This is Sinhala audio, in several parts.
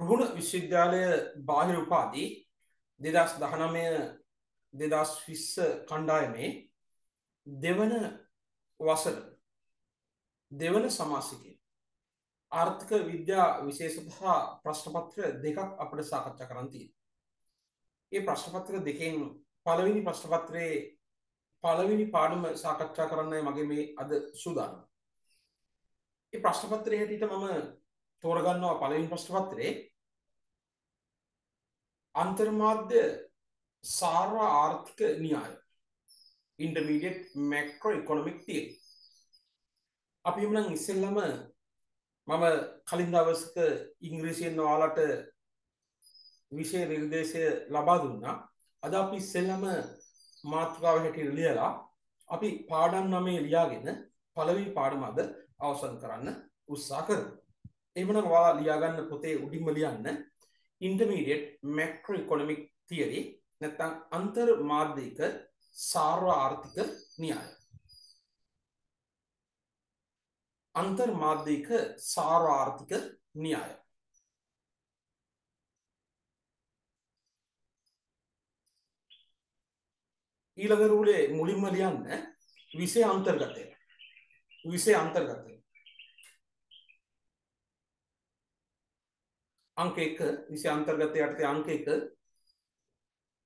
රුහුණ විශ්වවිද්‍යාලය බාහිර උපාදී දෙදස් දහනමය දෙදස් විස්ස කණ්ඩායමේ දෙවන වසර දෙවන සමාසිකය ආර්ථික විද්‍යා විශේෂතහා ප්‍රශ්නපත්‍ර දෙකක් අපට සාකච්ඡා කරන්තිය. ඒ ප්‍රශ්නපත්‍ර දෙකෙන් පළවෙනි ප්‍රශ්නපත්‍රයේ පළවෙනි පාඩම සාකච්ඡා කරන්නයි මගේ මේ අද සූදානම්. ඒ ප්‍රශ්නපත්‍රය හැටියට මම තෝරගන්නවා පළවෙනි ප්‍රශ්නපත්‍රයේ අන්තර්මාධ්‍ය සාර්ව ආර්ථික න්‍යාය. ඉන්ටර්මීඩියට් මැක්‍රෝ ඉකොනොමික් තිය අපි එමනම් ඉස්සෙල්ලම මම කලින් දවසක ඉංග්‍රීසියෙන් ඔයාලට විෂය නිර්දේශය ලබා දුන්නා. අද අපි ඉස්සෙල්ලම මාතෘකාව හැටියට ලියලා අපි පාඩම් නමේ ලියාගෙන පළවෙනි පාඩම අද අවසන් කරන්න උත්සාහ කරමු. එහෙමනම් ඔයාලා ලියාගන්න පොතේ උඩින්ම ලියන්න ඉන්ටර්මීඩියට් මැක්‍රෝ ඉකොනොමික් තියරි නැත්නම් අන්තර් මාධ්‍යික සාර්ව ආර්ථික න්‍යාය. අන්තර් මාධ්‍යික සාර්ව ආර්ථික න්‍යාය. ඊළඟ රූලේ මුලින්ම ලියන්න විෂය අන්තර්ගතය. විෂය අන්තර්ගතය. අංක එක විෂය අන්තර්ගතය යටතේ අංක එක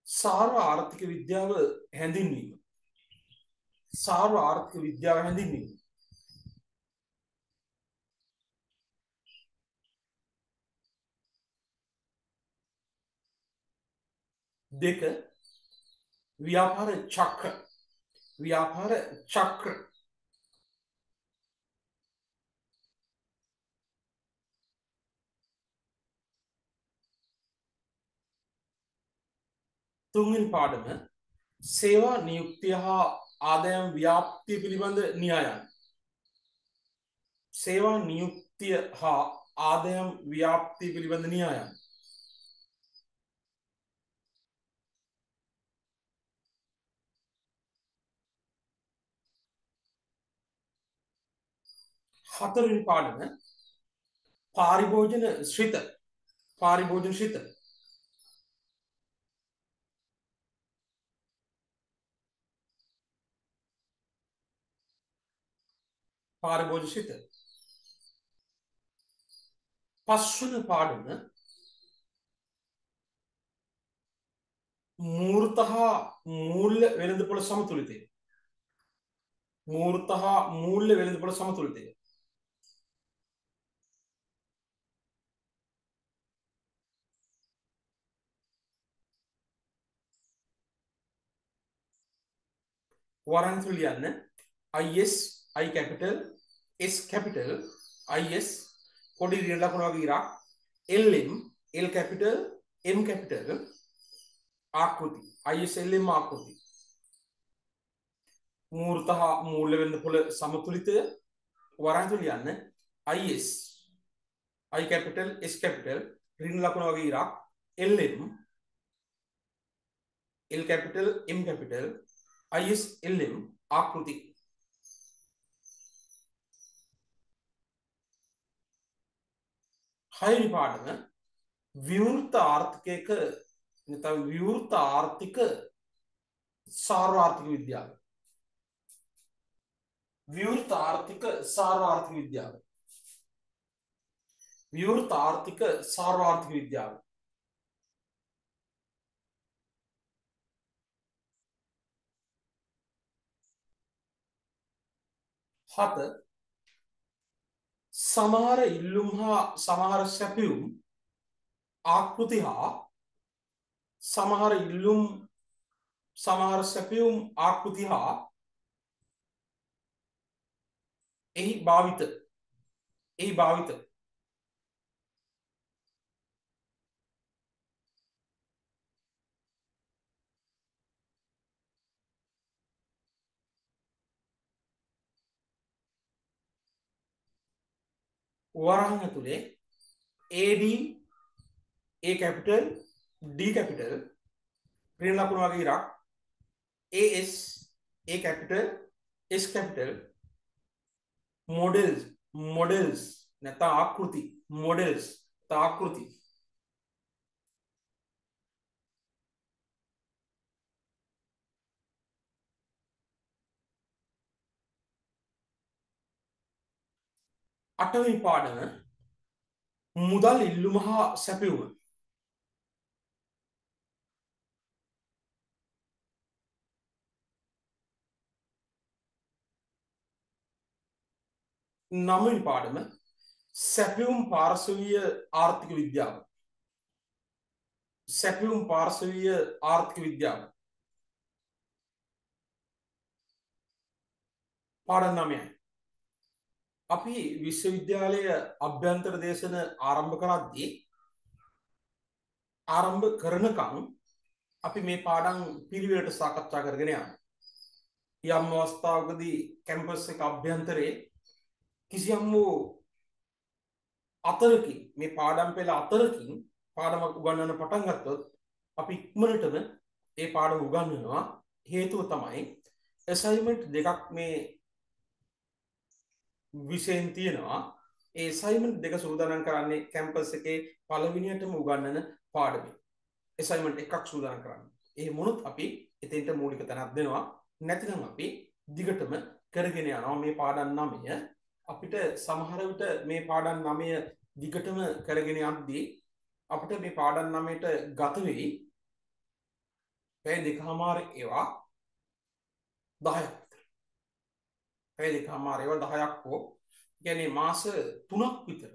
සාර්ව ආර්ථික විද්‍යාව හැඳින්වීම. සාර්ව ආර්ථික විද්‍යාව හැඳින්වීම. දෙක ව්‍යාපාර චක්‍ර ව්‍යාපාර චක්‍ර තුන්වෙනි පාඩම සේවා නියුක්තිය හා ආදායම් ව්‍යාප්තිය පිළිබඳ න්‍යායන්. සේවා නියුක්තිය හා ආදායම් ව්‍යාප්තිය පිළිබඳ න්‍යායන්. හතරවෙනි පාඩම පාරිභෝජන ශ්‍රිත. පාරිභෝජන ශ්‍රිත. පාරිභෝජ ශ්‍රිත පස්වන පාඩම මූර්ත හා මූල්‍ය වෙළඳපොළ සමතුලිතය. මූර්ත හා මූල්‍ය වෙළඳපොළ සමතුලිතය. වරන්තුල් ලියන්න IS I capital S capital IS පොඩි රියල් ලකුණ වගේ ඉරක් LM L capital M capital ආකෘති. ISLM ආකෘති. මූර්ත හා මූල්‍ය වෙළඳ පොළ සමතුලිතය. වරන්තුල් ලියන්න IS I capital S capital රින් ලකුණ වගේ ඉරක් LM L capital M capital ISLM ආකෘති. හයනි පාඩම විවෘත ආර්ථිකයක නැත්නම් විවෘත ආර්ථික සාර්වාර්ථික විද්‍යාව. විවෘත ආර්ථික සාර්වාර්ථික විද්‍යාව. විවෘත ආර්ථික සාර්වාර්ථික විද්‍යාව. හත සමහර ඉල්ලුම් හා සමහර සැපියුම් ආකෘති හා සමහර ඉල්ලුම් සමහර සැපියුම් ආකෘති හා එහි භාවිත එහි භාවිත. වරහන් ඇතුළේ AD A capital D capital ක්‍රියන ලකුණු වගේ ඉරක් AS A capital S capital models models නැතා ආකෘති මොඩල්ස් තාකෘති. අටවි පාඩම මුදල් ඉල්ලුම හා සැපිවුම නමනි පාඩම සැපියුම් පාර්සවීය ආර්ථික විද්‍යාව. සැපියුම් පාර්සවීය ආර්ථික විද්‍යාව. පාඩන් නමයයි අපි විශ්වවිද්‍යාලය අභ්‍යන්තර දේශන ආරම්භ කරද්දී ආරම්භ කරනකං අපි මේ පාඩන් පිළිවෙලට සාකච්ඡා කරගෙන යන්න යම් අවස්ථාවකදී කැම්පස් එක අභ්‍යන්තරයේ කිසියම් වූ අතරකින් මේ පාඩම් පෙළ අතරකින් පාඩමක් උගන්නන්න පටන් ගත්තොත් අපි ඉක්මනටම ඒ පාඩම උගන්වනවා. හේතුව තමයි එසයිමට් දෙකක් මේ විෂයෙන් තියෙනවා. ඒ සයිමන්ට් දෙක සූදානම් කරන්නේ කැම්පස් එකේ පළවෙනියටම උගන්නන පාඩමේ. එසයිමන්ට් එකක් සූදානම් කරන්න. ඒ මොනොත් අපි එතෙන්ට මූලික තැනක් දෙනවා. නැතිනම් අපි දිගටම කරගෙන යනවා මේ පාඩම් නමය අපිට සමහරවිට මේ පාඩම් නමය දිගටම කරගෙන යද්දී අපිට මේ පාඩම් නමයට ගත වෙයි. පැය දෙක හමාර ඒවා දහයක්. පැය දෙක හමාර ඒවා දහයක් හෝ ගැනේ මාස තුනක් විතර.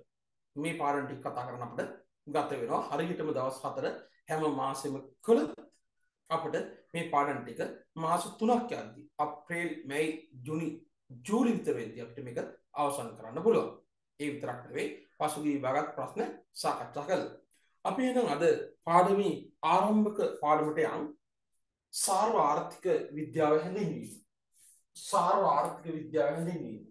මේ පාඩන්ටි කතා කරන අපට ගත වෙනවා. හරියටම දවස් හතර හැම මාසෙම කළ අපට මේ පාඩන් ටික මාස තුනක් යද්දී අප්‍රේල් මැයි ජුනි ජූලි විතර වෙද්දී අපිට මේක අවසන් කරන්න පුළුවන්. ඒ විතරක් නෙවෙයි පසුගිය විභාගත් ප්‍රශ්න සාකච්ඡා කළා. අපි එහෙනම් අද පාඩමේ ආරම්භක පාඩමට යන්. සාර්ව ආර්ථික විද්‍යාව හැඳින්වීම. සාර්ව ආර්ථික විද්‍යාව හැඳින්වීම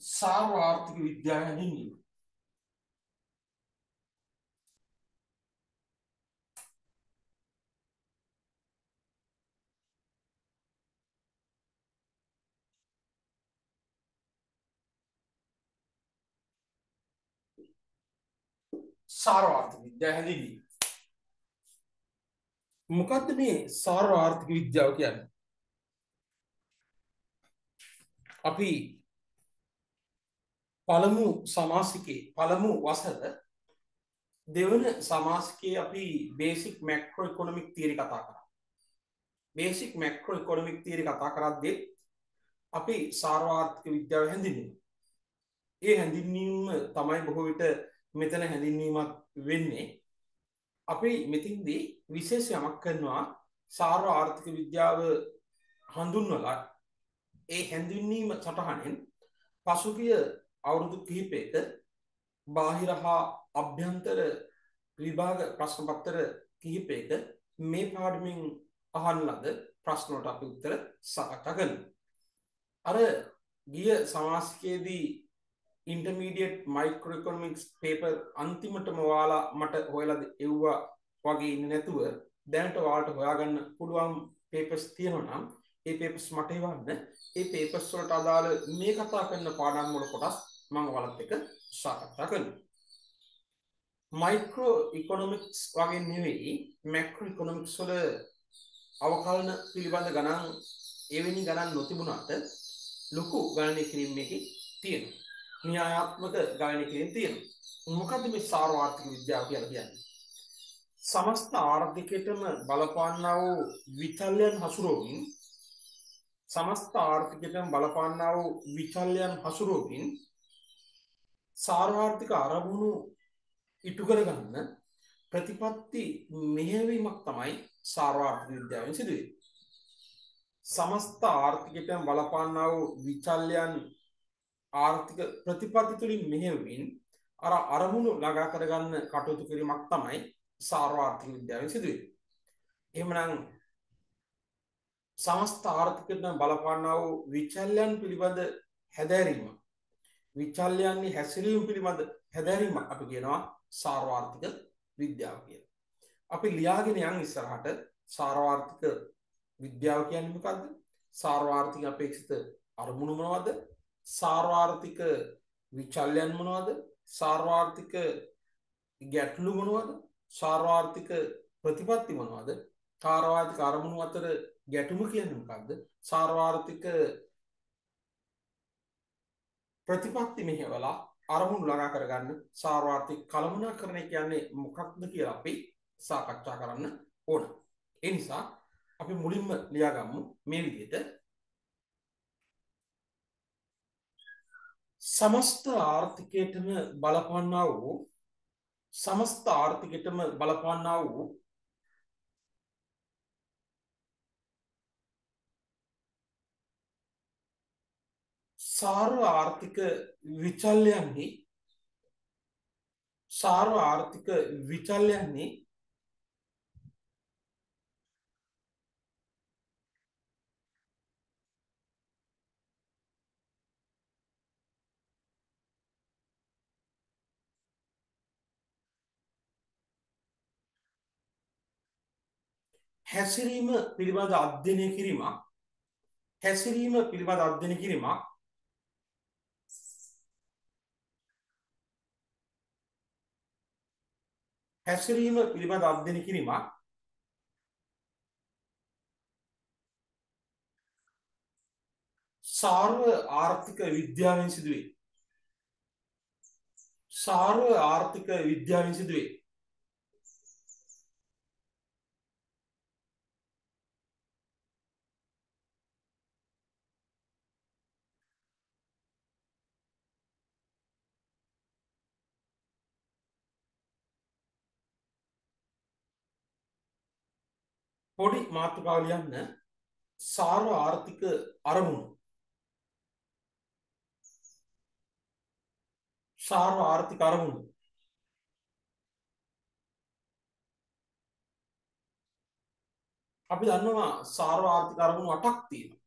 සාර්ව ආර්ථික විද්‍යාව හැඳින්වීම සාර්වාර්ථක විද්‍යා හැඳින්වීම. මොකක්ද මේ සාර්ව ආර්ථික විද්‍යාව කියන්නේ? අපි පළමු සමාසිකේ පළමු වසර දෙවන සමාසිකයේ අපි බේසික් මැක්‍රෝ ඉකොනොමික් තීරි කතා කරා. බේසික් මැක්‍රෝ ඉකොනොමික් තීරි කතා කරද්දී අපි සාර්වාර්ථික විද්‍යාව හැඳින්වීම ඒ හැඳින්වීම තමයි බොහෝ විට මෙතන හැඳින්වීමක් වෙන්නේ. අපි මෙතින්දී විශේෂ යමක් කරනවා. සාර්ව ආර්ථික විද්‍යාව හඳුන්වලා ඒ හැඳින්වීම සටහනෙන් පසුගිය අවුරුදු කිහිපයක බාහිර හා අභ්‍යන්තර විභාග ප්‍රශ්නපත්තර කිහිපයක මේ පාඩමින් අහන් ලද ප්‍රශ්නොට අපි උත්තර සකටා කරන අර ගිය සමාසිකයේදී ඉන්ටමීඩියට් මයිකරකොමික්ස් පේපර් අන්තිමටම වාලා මට හොයලද එව්වා වගේ ඉන්න නැතුව දැනට වාට හොයාගන්න පුළුවන් පේපස් තියෙනනම් ඒ පේපස් මටේවන්න ඒ පේපස් වලට අදාළ මේ කතා කරන්න පාඩම් වල කොටස් මං වලත් එක සාකච්ඡා කරන මයිකෝ ඉකොනොමික්ස් වගේ නෙවෙයි මැක්‍රෝ ඉකොනොමික්ස් වල අවකලන පිළිබඳ ගණන් එවැනි ගණන් නොතිබුණාට ලොකු ගණනය කිරීම එක තියෙනවා. න්‍යායාත්මක ගායනකින් තියෙන මොකද මේ සාර්වාර්ථික විද්‍යාව කියලා කියන්නේ? සමස්ත ආර්ථිකයටම බලපාන්නා වූ විචල්‍යයන් හසුරුවමින් සමස්ත ආර්ථිකයටම බලපාන්නා වූ විචල්‍යයන් හසුරුවමින් සාර්වාර්ථික අරමුණු ඉටු කරගන්න ප්‍රතිපත්ති මෙහෙවීමක් තමයි සාර්වාර්ථික විද්‍යාවෙන් සිදුවේ. සමස්ත ආර්ථිකයටම බලපාන්නා වූ විචල්‍යයන් ආර්ථික ප්‍රතිපත්ති තුළින් මෙහෙවමින් අර අරමුණු ළඟා කරගන්න කටයුතු කිරීමක් තමයි සාර්වාර්ථික විද්‍යාවෙන් සිදුවේ. එහෙමනම් සමස්ත ආර්ථිකයට බලපාන්නා වූ විචල්යන් පිළිබඳ හැදෑරීම විචල්යන්නේ හැසිරීම පිළිබඳ හැදෑරීම අපි කියනවා සාර්වාර්ථික විද්‍යාව කිය. අපි ලියාගෙන යන් ඉස්සරහට සාර්වාර්ථික විද්‍යාව කියන්නේ මොකක්ද? සාර්වාර්ථික අපේක්ෂිත අරමුණු මොනවද? සාර්වාර්ථික විචල්යන් මොනවද? සාර්වාර්ථික ගැටලු මොනවද? සාර්වාර්ථික ප්‍රතිපත්ති මොනවද? කාරවාදික අරමුණු අතර ගැටුම කියන්නේ මොකක්ද? සාර්වාර්ථික ප්‍රතිපත්ති මෙහෙवला අරමුණු ළඟා කරගන්න සාර්වාර්ථික කළමනාකරණය කියන්නේ මොකක්ද කියලා අපි සාකච්ඡා කරන්න ඕන. ඒ නිසා අපි මුලින්ම ලියාගමු මේ විදිහට සමස්ත ආර්ථිකයටම බලපන්නා වූ සමස්ත ආර්ථිකයටම බලපන්නා වූ සාර්ව ආර්ථික විචල්යන්හි සාර්ව ආර්ථික විචල්යන්හි හැසිරීම පිළිබඳ අධ්‍යයනය කිරීමක්. හැසිරීම පිළිබඳ අධ්‍යයනය කිරීමක්. හැසිරීම පිළිබඳ අධ්‍යයනය කිරීමක්. සාර්ව ආර්ථික විද්‍යාවෙන් සිදුවේ. සාර්ව ආර්ථික විද්‍යාවෙන් සිදුවේ. පොඩි මාතෘකාව ලියන්න සාර්ව ආර්ථික අරමුණු. සාර්ව ආර්ථික අරමුණු. අපි දන්නවා සාර්ව ආර්ථික අරමුණු අටක් තියෙනවා.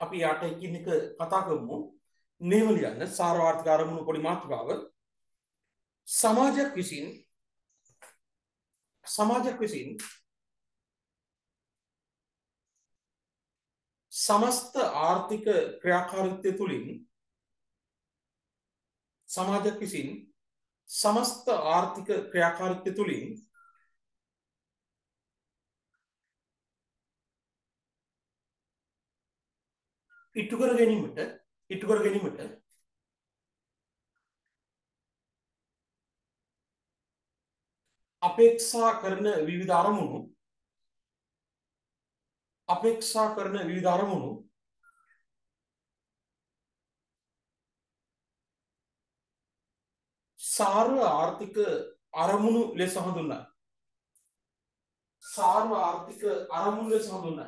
අපි යට එකින් එක කතා කරමු. මේව ලියන්න සාර්ව ආර්ථික අරමුණු පොඩි මාතෘකාව. සමාජයක් විසින් සමාජයක් විසින් සමස්ත ආර්ථික ක්‍රියාකාරිත්වය තුළින් සමාජයක් විසින් සමස්ත ආර්ථික ක්‍රියාකාරිත්වය තුළින් ඉටුකර ගැනීමට ඉටුකර ගැනීමට අපේක්ෂා කරන විවිධ අරමුණු අපේක්ෂා කරන විවිධ අරමුණු සාර්ව ආර්ථික අරමුණු ලෙස හඳුන්වයි. සාර්ව ආර්ථික අරමුණු ලෙස හඳුන්වයි.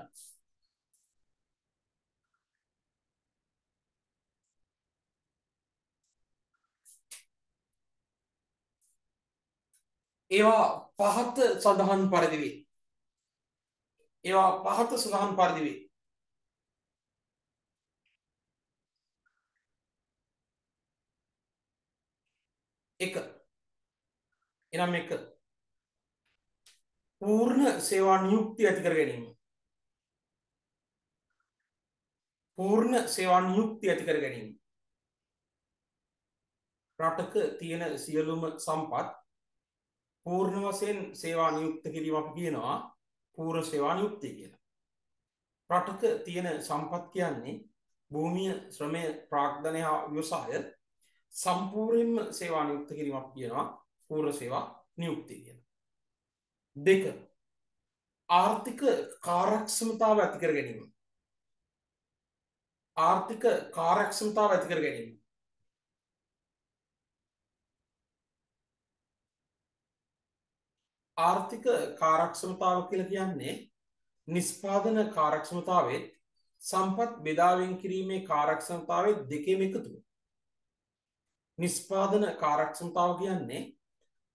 ඒවා පහත සඳහන් පරිදිවේ. ඒවා පහත සඳහන් පරිදිවේ. එක එනම් එක පූර්ණ සේවා නියුක්ති ඇති කර ගැනීම පූර්ණ සේවා නියුක්ති ඇති කර ගැනීම රටක තියෙන සියලුම සම්පත් පූර්ණ වශයෙන් සේවා නියුක්ත කිරීම අපි කියනවා පූර්ණ සේවා නියුක්තිය කියලා. රටක තියෙන සම්පත් කියන්නේ භූමිය, ශ්‍රමය, ප්‍රාග්ධනය හා ව්‍යවසාය සම්පූර්ණයෙන්ම සේවා නියුක්ත කිරීම අපි කියනවා පූර්ණ සේවා නියුක්තිය කියලා. දෙක ආර්ථික කාර්යක්ෂමතාව ඇති කර ගැනීම. ආර්ථික කාර්යක්ෂමතාව ඇති කර ගැනීම. ආර්ථික කාරක්ෂමතාව කියලා කියන්නේ නිස්පාදන කාරක්ෂමතාවෙත් සම්පත් බෙදාවෙන් කිරීමේ කාරක්ෂමතාවෙත් දෙකේම එකතුව. නිස්පාදන කාරක්ෂමතාව කියන්නේ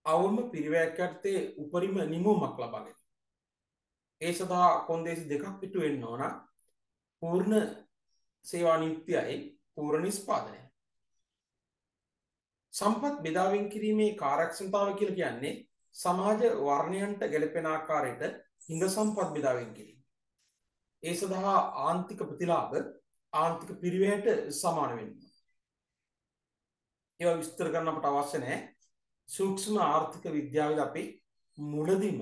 අවම පිරිවැයක් යටතේ උපරිම නිමවමක් ලබාගෙන. ඒ සඳහා කොන්දේසි දෙකක් පිටු වෙන්න ඕන පූර්ණ සේවා නියුක්තියයි පූර්ණ නිස්පාදනය. සම්පත් බෙදාවෙන් කිරීමේ කාරක්ෂමතාව කියලා කියන්නේ සමාජ වර්ණයන්ට ගැලපෙන ආකාරයට හිඟ සම්පත් බෙදාවෙන් කිරීම. ඒ සඳහා ආන්තික ප්‍රතිලාභ ආන්තික පිරිවැයට සමාන වෙන්න. ඒවා විස්තර කරන්න අපට අවශ්‍ය නැහැ. සූක්ෂම ආර්ථික විද්‍යාවේදී අපි මුලදීම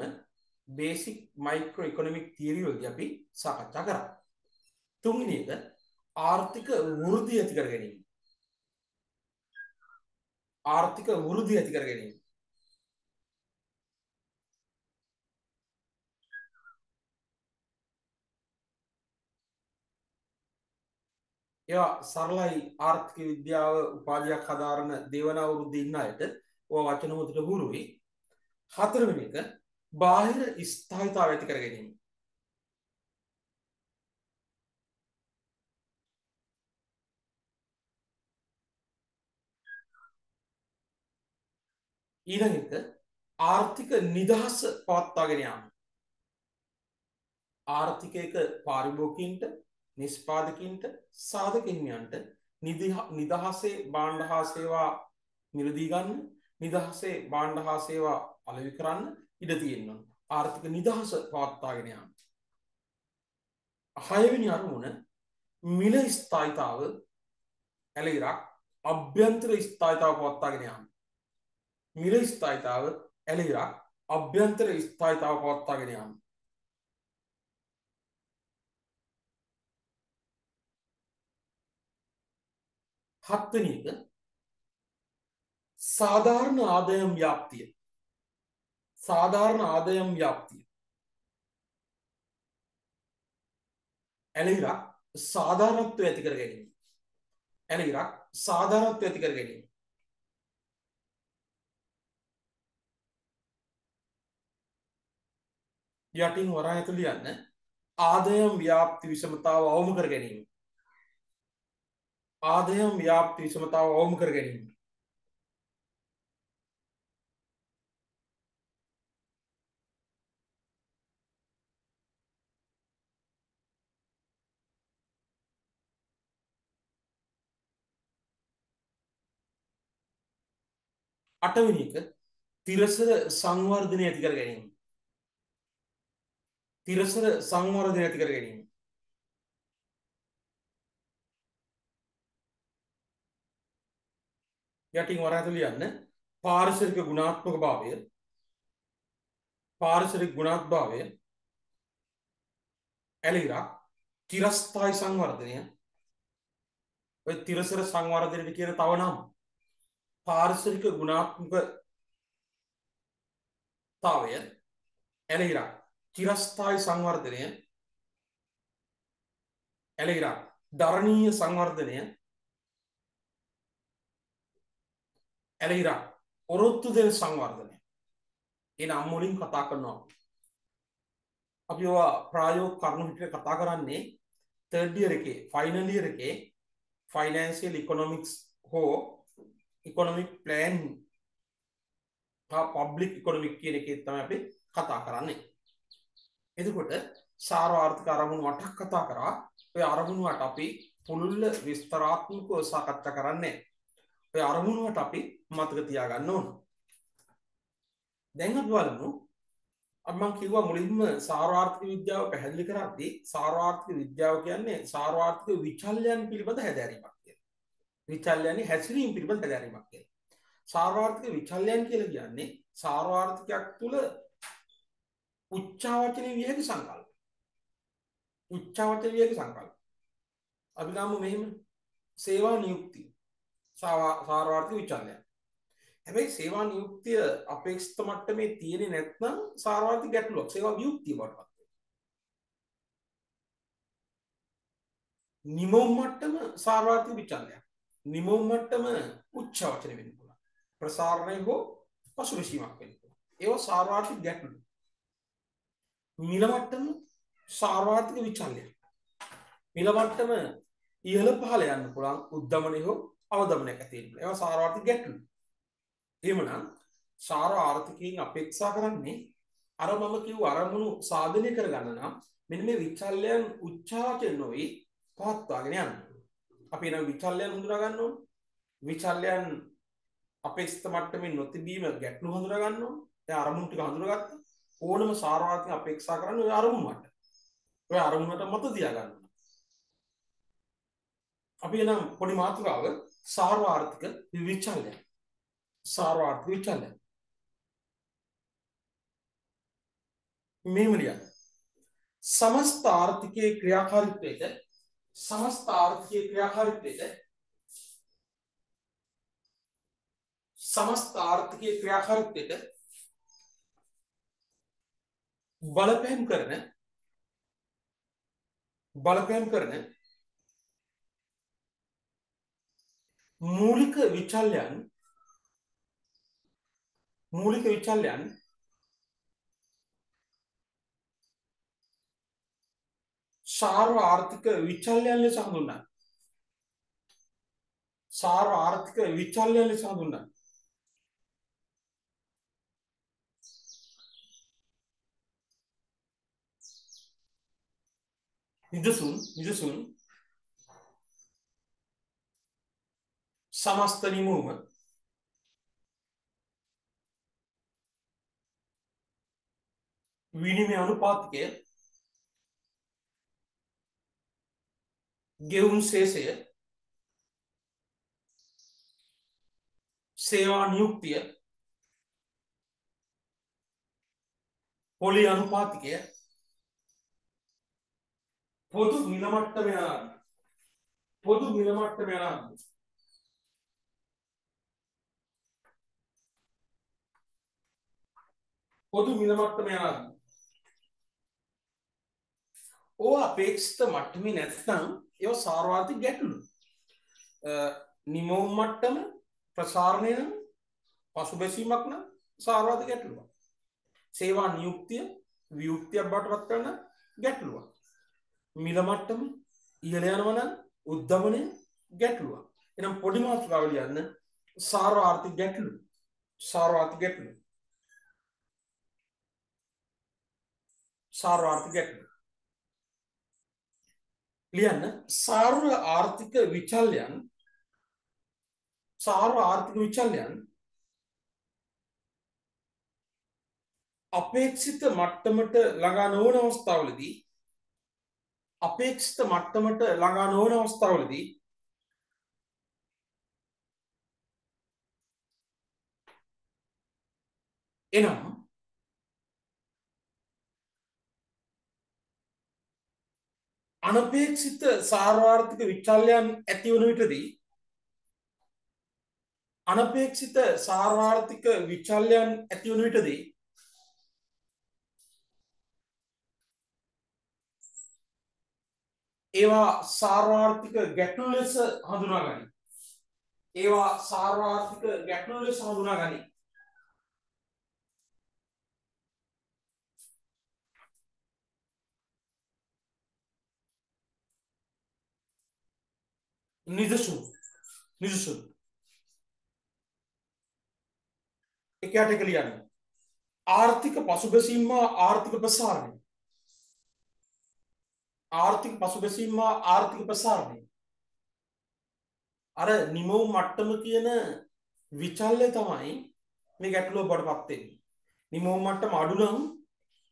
බේසික් මයික්‍රෝ ඉකොනොමික් තියරි වලදී අපි සාකච්ඡා කරා. තුන්වෙනි එක ආර්ථික වෘද්ධිය ඇති කර ගැනීම. ආර්ථික වෘද්ධිය ඇති කර ගැනීම. ඒවා සරලයි ආර්ථික විද්‍යාව උපාධියක් හදාරන දේවනාවරුද්ධ ඉන්න අයට ඕ වචන මුදට හුරුයි හතරවෙනි එක බාහිර ස්ථායිතාව ඇති කර ගැනීම. ඊළඟ එක ආර්ථික නිදහස පවත්වාගෙන යාම. ආර්ථිකයක පාරිභෝගිකයින්ට නිෂ්පාදකින්ට සාධකන්යන්ට නිදහසේ බාණ්ඩ හා සේවා මිලදී ගන්න නිදහසේ බාණ්ඩ හා සේවා අලවි කරන්න ඉඩ තියෙන්නම් ආර්ථික නිදහස පවත්තාගෙන යන්න හයවිනි අරමුණ මිල ස්ථායිතාව ඇලඉරක් අභ්‍යන්තර ස්ථායිතාව පවත්තාගෙන යන්න මිල ස්ථායිතාව ඇලඉරක් අභ්‍යන්තර ස්ථායිතාව පවත්තාගෙන හත්වනි එක. සාධාරණ ආදයම් ව්‍යාප්තිය. සාධාරණ ආදයම් ව්‍යාප්තිය. ඇලහිරක් සාධාරණත්ව ඇති කර ගැනීම. ඇලහිරක් සාධාරත්ව ඇති කර ගැනීම. යටින් වරා ඇතුළ යන්න ආදයම් ව්‍යාප්ති විෂමතාව අවම කර ගැනීම. ආදයම් ව්‍යාප්ති විෂමතාව අවම කර ගැනීම. අටවෙනි එක තිරසර සංවර්ධනය ඇති කර ගැනීම. තිරසර සංවර්ධනය ඇති කර ගැනීම. යටින් වරඇතුළ යන්න පාරිසරික ගුණාත්මක භාවය. පාරිසරික ගුණාත් භාවය ඇලිරක්. තිරස්ථායි සංවර්ධනය. ඔය තිරසර සංවර්ධනයට කියන තව නම්. පාරිසරික ගුණාත්මක තාවය ඇලහිරක් චිරස්ථායි සංවර්ධනය. ඇලහිරක් ධරණීය සංවර්ධනය. ඇලහිරක් ඔරොත්තු දෙන සංවර්ධනය. එන අම්මුලින් කතා කරනවා. අපි ප්‍රායෝ කරුණු හිට කතා කරන්නේ තර්ඩියර එකේ ෆයිනලියර එකේ ෆයිනන්සියල් ඉකොනොමික්ස් හෝ ඉකොනොමික් ප්ලෑන් පබ්ලික් ඉකොනොමික් කියන එක තම අපි කතා කරන්නේ. එතකොට සාරවාර්ථක අරමුණු වටක් කතා කරා. ඔය අරමුණුවට අපි පුළුල්ල විස්තරාත්මකව සාකච්ඡා කරන්නේ. ඔය අරමුණුවට අපි මතක තියාගන්න ඕන දැන් අපි බලමු අම්මන් කිව්වා මුලින්ම සාරවාර්ථක විද්‍යාව පැහැදිලි කරද්දී සාරවාර්ථක විද්‍යාව කියන්නේ සාරවාර්ථක විචල්යන් පිළිබඳ හැදෑරීමක් කියලා. විචල්යන්නේ හැසිරීම පිළිබඳ හැදෑරීමක් කියලා. සාරවාර්ථක විචල්යන් කියලා කියන්නේ සාරවාර්ථකයක් තුල උච්චාවචනයේ විය හැකි සංකල්ප. උච්චාවචනයේ විය හැකි සංකල්ප. අපි ගමු මෙහෙම සේවා නියුක්තිය. සාරවාර්ථක විචල්යන්. හැබැයි සේවා නියුක්තිය අපේක්ෂිත මට්ටමේ තියෙන්නේ නැත්නම් සාරවාර්ථක ගැටලුවක්. සේවා වියුක්තිය බවට පත් නිමවුම් මට්ටම සාරවාර්ථක විචල්යන්. නිමවුම් මට්ටම උච්චාවචන වෙන්න පුළුවන්. ප්‍රසාරණය හෝ පසුබැසීමක් වෙන්න පුළුවන්. ඒවා සාරවාර්ථක ගැටලු. මිලමට්ටම සාර්වාර්ථක විචල්ලය මිලමට්ටම ඉහළ පහල යන්න පුළන් උද්ධමනය හෝ අවදමනය ඇතිීම ඒව සාර්වාර්ථක ගැටලු එමනම් සාර ආර්ථිකයෙන් අපේක්ෂා කරන්නේ අර මම කිව් අරමුණු සාධනය කරගන්න නම් මෙන්න මේ විචල්ලයන් උච්චාචය නොවී පවත්වාගෙන යන්න. අපි නම් විචල්ලයන් හඳුරගන්න ඕන. විචල්ලයන් අපේක්ෂිත මට්ටමින් නොතිබීම ගැටලු හඳුරගන්න ඕන. අරමුණටික හඳුරගත්තා ඕනම සාරවාතිය අපේක්ෂා කරන්න ඔය අරමුණට ඔය අරමුණට මත තියාගන්න. අපි නම් පොඩි මාතෘකාව සාර්වාර්ථික විචල්ය සාර්වාර්ථ විචල්ය මෙමලියන්න සමස්ත ආර්ථිකයේ ක්‍රියාකාරිත්වයට සමස්ත ආර්ථිකයේ ක්‍රියාකාරිත්වයට සමස්ත ආර්ථිකයේ ක්‍රියාකාරිත්වයට බලපෑම් කරන බලපෑම් කරන මූලික විචල්යන් මූලික විචල්යන් සාර්ව ආර්ථික විචල්යන් ලෙස හඳුන්වනවා. සාර්ව ආර්ථික විචල්යන් ලෙස හඳුන්වනවා. නිදසුන් නිදසුන් සමස්ත නිමුම විනිමය අනුපාතිකය. ගෙවුම් ශේෂය. සේවා නියුක්තිය. පොලි අනුපාතිකය. පොදු මිලමට්ටම යනාද පොදු මිලමට්ටම යනාද පොදු මිලමට්ටම යනාද ඕ අපේක්ෂිත මට්ටමේ නැත්නම් ඒ සාර්වාර්ථික ගැටලු. නිමවුම් මට්ටම ප්‍රසාරණය නම් පසුබැසීමක් නම් සාර්වාර්ථික ගැටලුවක්. සේවා නියුක්තිය වියුක්තියක් බවට පත් කරන ගැටලුවක්. මිල මට්ටම ඉහළ යනවා නම් උද්ධමනය ගැටලුවක්. එනම් පොඩි මාතෘකාව ලියන්න සාර්වාර්ථික ගැටලු. සාර්වාර්ථික ගැටලු. සාර්වාර්ථික ගැටලු. ලියන්න සාර්ව ආර්ථික විචල්යන් සාර්ව ආර්ථික විචල්යන් අපේක්ෂිත මට්ටමට ළඟා නොවන අවස්ථාවලදී අපේක්ෂිත මට්ටමට ළඟා නොවන අවස්ථාවලදී එනම් අනපේක්ෂිත සාර්වාර්ථික විචල්යන් ඇතිවන විටදී අනපේක්ෂිත සාර්වාර්ථික විචල්යන් ඇතිවන විටදී ඒවා සාර්වාර්ථික ගැටලු ලෙස හඳුනා ගනි ඒවා සාර්වාර්ථික ගැටලු ලෙස හඳුනා ගනි නිදසුන්. නිදසුන්. එකයට එක ලියන්න. ආර්ථික පසුබැසීම ආර්ථික ප්‍රසාරණය. ආර්ථික පසුබැසීම ආර්ථික ප්‍රසාරණය. අර නිමව් මට්ටම කියන විචල්ලය තමයි මේ ගැටලුව බඩ පත්වෙන්නේ නිමව් මට්ටම අඩුනම්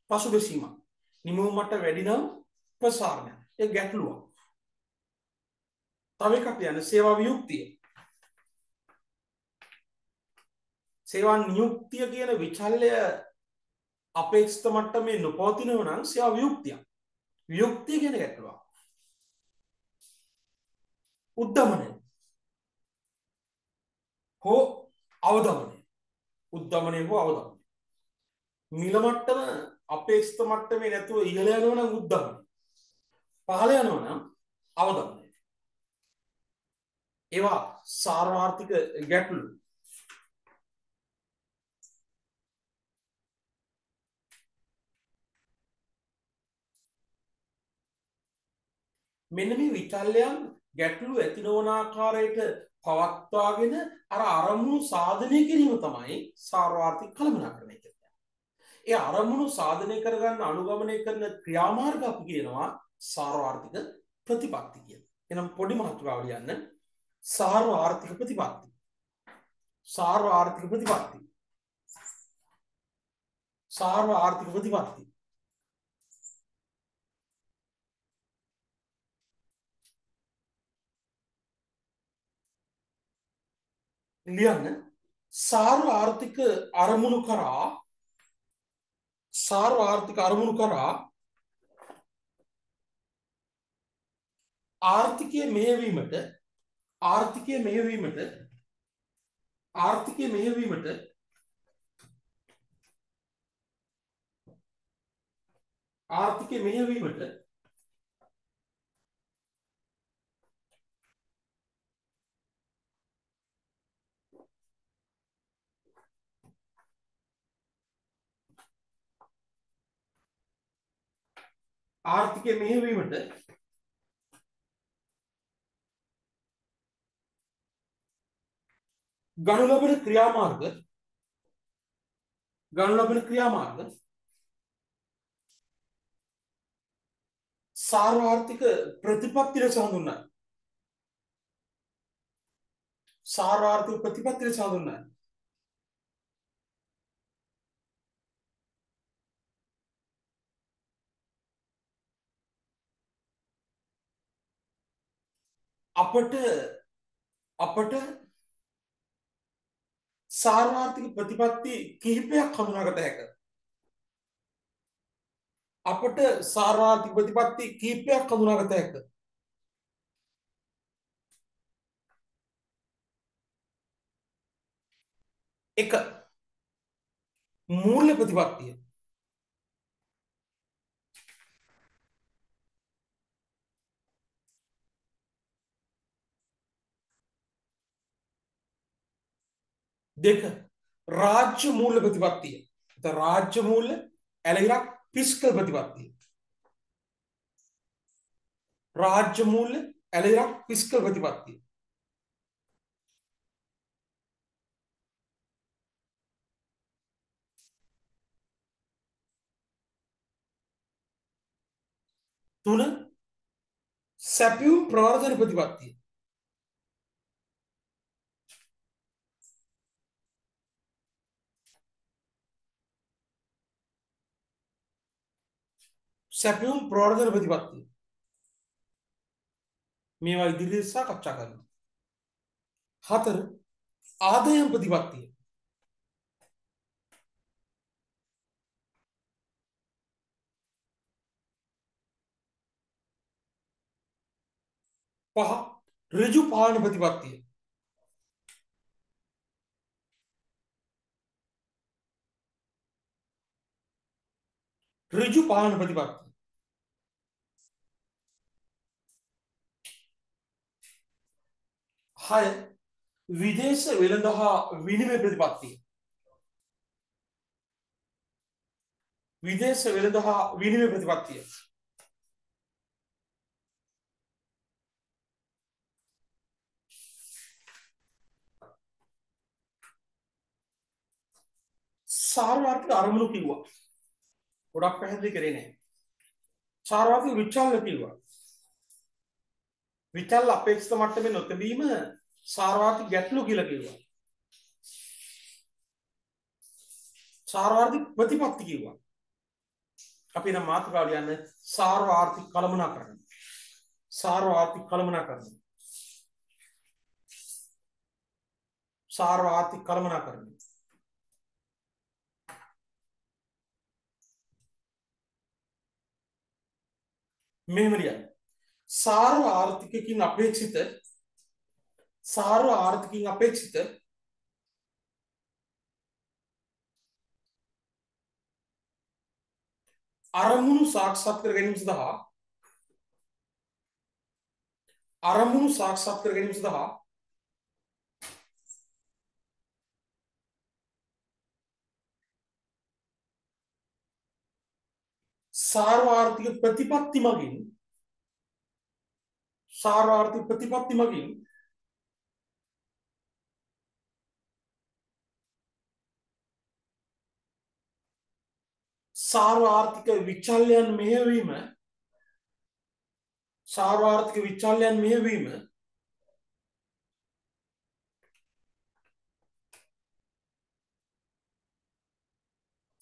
පසුබැසීම නිමව් මට්ට වැඩිනම් ප්‍රසාරණය ඒ ගැටලුවක්. තව එකක් යන සේවා වියුක්තිය සේවා නියුක්තිය කියන විචල්ලය අපේක්ෂිත මට්ටමේ නොපවතිනව නම් සේවා වියුක්තිය වියුක්තිය කියන ගැටලුවක් උද්ධමනය හෝ අවදමනය. උද්ධමනය හෝ අවදමනය. මිල මට්ටම අපේක්ෂිත මට්ටමේ නැතුව ඉහළ යනවා නම් උද්ධමනය පහළ යනවා නම් අවදමනය. ඒවා සාර්වාර්ථික ගැටලු මෙන්න මේ විචල්යන් ගැටලු ඇති නොවන ආකාරයට පවත්වාගෙන අර අරමුණු සාධනය කිරීම තමයි සාර්වාර්ථික කළමනාකරණය කියන්නේ. ඒ අරමුණු සාධනය කරගන්න අනුගමනය කරන ක්‍රියාමාර්ග අපි කියනවා සාර්වාර්ථික ප්‍රතිපත්ති කියලා. එනම් පොඩි මාතෘකාව ලියන්න සාර්ව ආර්ථික ප්‍රතිපත්ති. සාර්ව ආර්ථික ප්‍රතිපත්ති. සාර්ව ආර්ථික ප්‍රතිපත්ති. ලියන්න සාර්ව ආර්ථික අරමුණු කරා සාර්ව ආර්ථික අරමුණු කරා ආර්ථිකය මෙහෙවීමට ආර්ථිකය මෙහෙවීමට ආර්ථිකය මෙහෙවීමට ආර්ථිකය මෙහෙවීමට ආර්ථිකය මෙහෙවීමට ගනු ලබන ක්‍රියාමාර්ග ගනු ලබන ක්‍රියාමාර්ග සාර්වාර්ථික ප්‍රතිපත්ති ලෙස හඳුන්වයි. සාර්වාර්ථික ප්‍රතිපත්ති ලෙස හඳුන්වයි. අපට අපට සාර්වාර්ථික ප්‍රතිපත්ති කිහිපයක් හඳුනාගත හැක. අපට සාර්වාර්ථික ප්‍රතිපත්ති කිහිපයක් හඳුනාගත හැක. එක මූල්‍ය ප්‍රතිපත්තිය දෙක රාජ්‍ය මූල්‍ය ප්‍රතිපත්තිය. රාජ්‍ය මූල්‍ය ඇලහිරක් පිස්කල් ප්‍රතිපත්තිය. රාජ්‍ය මූල්‍ය ඇලහිරක් පිස්කල් ප්‍රතිපත්තිය. තුන සැපියුම් ප්‍රවර්ධන ප්‍රතිපත්තිය. සැපියුම් ප්‍රවර්ධන ප්‍රතිපත්තිය. මේවා ඉදිරියට සාකච්ඡා කරනවා. හතර ආදායම් ප්‍රතිපත්තිය. පහ ඍජු පාලන ප්‍රතිපත්තිය. ඍජු පාලන ප්‍රතිපත්තිය හය විදේශ වෙළඳ හා විනිමය ප්‍රතිපත්තිය. විදේශ වෙළඳ හා විනිමය ප්‍රතිපත්තිය. සාර්වාර්ථක අරමුණු කිව්වා. ගොඩක් පැහැදිලි කරේ නැහැ සාර්වාර්ථක විචල්ල කිව්වා. විචල් අපේක්ෂිත මට්ටමේ නොතිබීම සාර්වාර්ථික ගැටලු කියලා කිව්වා. සාර්වාර්ථික ප්‍රතිපත්ති කිව්වා. අපි නම් මාතෘකාව ලියන්න සාර්වාර්ථික කළමනාකරණය සාර්වාර්ථික කළමනාකරණය සාර්වාර්ථික කළමනාකරණය මෙහෙමරිය සාර්ව ආර්ථිකකින් අපේක්ෂිත සාර්ව ආර්ථිකින් අපේක්ෂිත. අරමුණු සාක්ෂාත් කර ගැනීම සඳහා අරමුණු සාක්ෂාත් කර ගැනීම සඳහා සාර්වාර්ථික ප්‍රතිපත්ති මගින් සාර්වාර්ථික ප්‍රතිපත්ති මගින් සාර්වාර්ථික විචල්යන් මෙහෙවීම සාර්වාර්ථික විචල්යන් මෙහෙවීම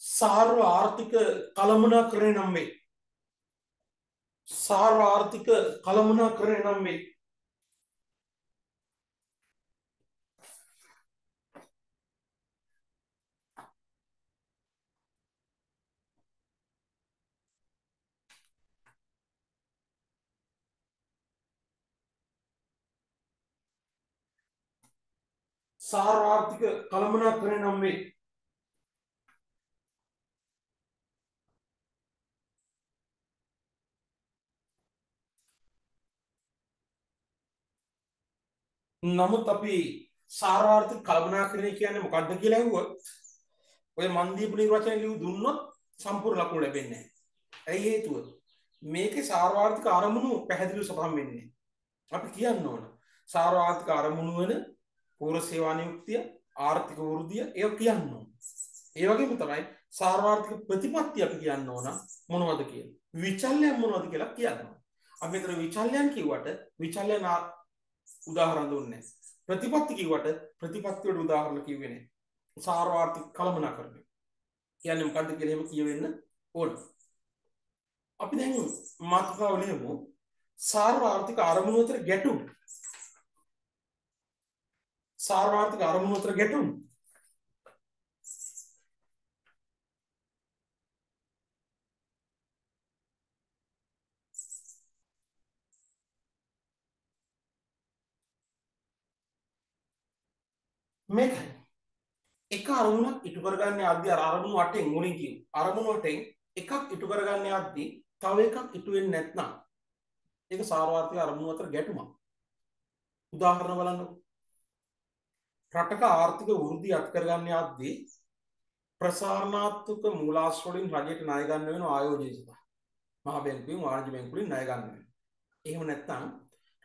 සාර්ව ආර්ථික කළමනා කරය නම් වේ. සාර්ව ආර්ථික කළමනා කරය නම් වේ. සාර්වාර්ථික කළමනාකරණය නම් වේ. නමුත් අපි සාර්වාර්ථික කළමනාකරණය කියන්නේ මොකක්ද කියලා ඇහුවොත් ඔය මන් දීපු නිර්වචනය ලියු දුන්නොත් සම්පූර්ණ ලකුණු ලැබෙන්නේ නැහැ. ඇයි හේතුව? මේකේ සාර්වාර්ථික අරමුණු පැහැදිලිව සපහන් වෙන්නේ. අපි කියන්න ඕන සාර්වාර්ථික අරමුණු වන පූර්ව සේවා නියුක්තිය ආර්ථික වෘද්ධිය ඒව කියන්න ඕන. ඒ වගේම තමයි සාර්වාර්ථික ප්‍රතිපත්ති අපි කියන්න ඕන මොනවද කියලා. විචල්‍යයන් මොනවද කියලා කියන්න ඕන. අපි මෙතන විචල්‍යයන් කිව්වට විචල්‍යයන් උදාහරණ දුන්නේ ප්‍රතිපත්ති කිව්වට ප්‍රතිපත්තියට උදාහරණ කිව්වේ නැහැ. සාර්වාර්ථික කළමනාකරණය. කියන්නේ මොකද්ද කියලා එහෙම කියවෙන්න ඕන. අපි දැන් මාතෘකාව ලියමු සාර්වාර්ථික අරමුණු අතර ගැටුම් සාර්වාර්ථික අරමුණු අතර ගැටුම්. මේකයි. එක අරමුණක් ඉටු කරගන්න අධ්‍ය අරමුණු වටෙන් මුලින් කිව් අරමුණු වටෙන් එකක් ඉටු කරගන්න අද්දී තව එකක් ඉටුවෙන් නැත්නම් ඒක සාර්වාර්ථය අරමුණු අතර ගැටුමක්. උදාහරණ බලන්නකෝ. රටක ආර්ථික වෘද්ධිය අත් කරගන්න යද්දී ප්‍රසාරණාත්මක මූලාශ්‍ර වලින් රජයට ණය ගන්න වෙන ආයෝජිත මහා බැංකුවෙන් වාණිජ බැංකුවලින් ණය ගන්න වෙනවා. එහෙම නැත්නම්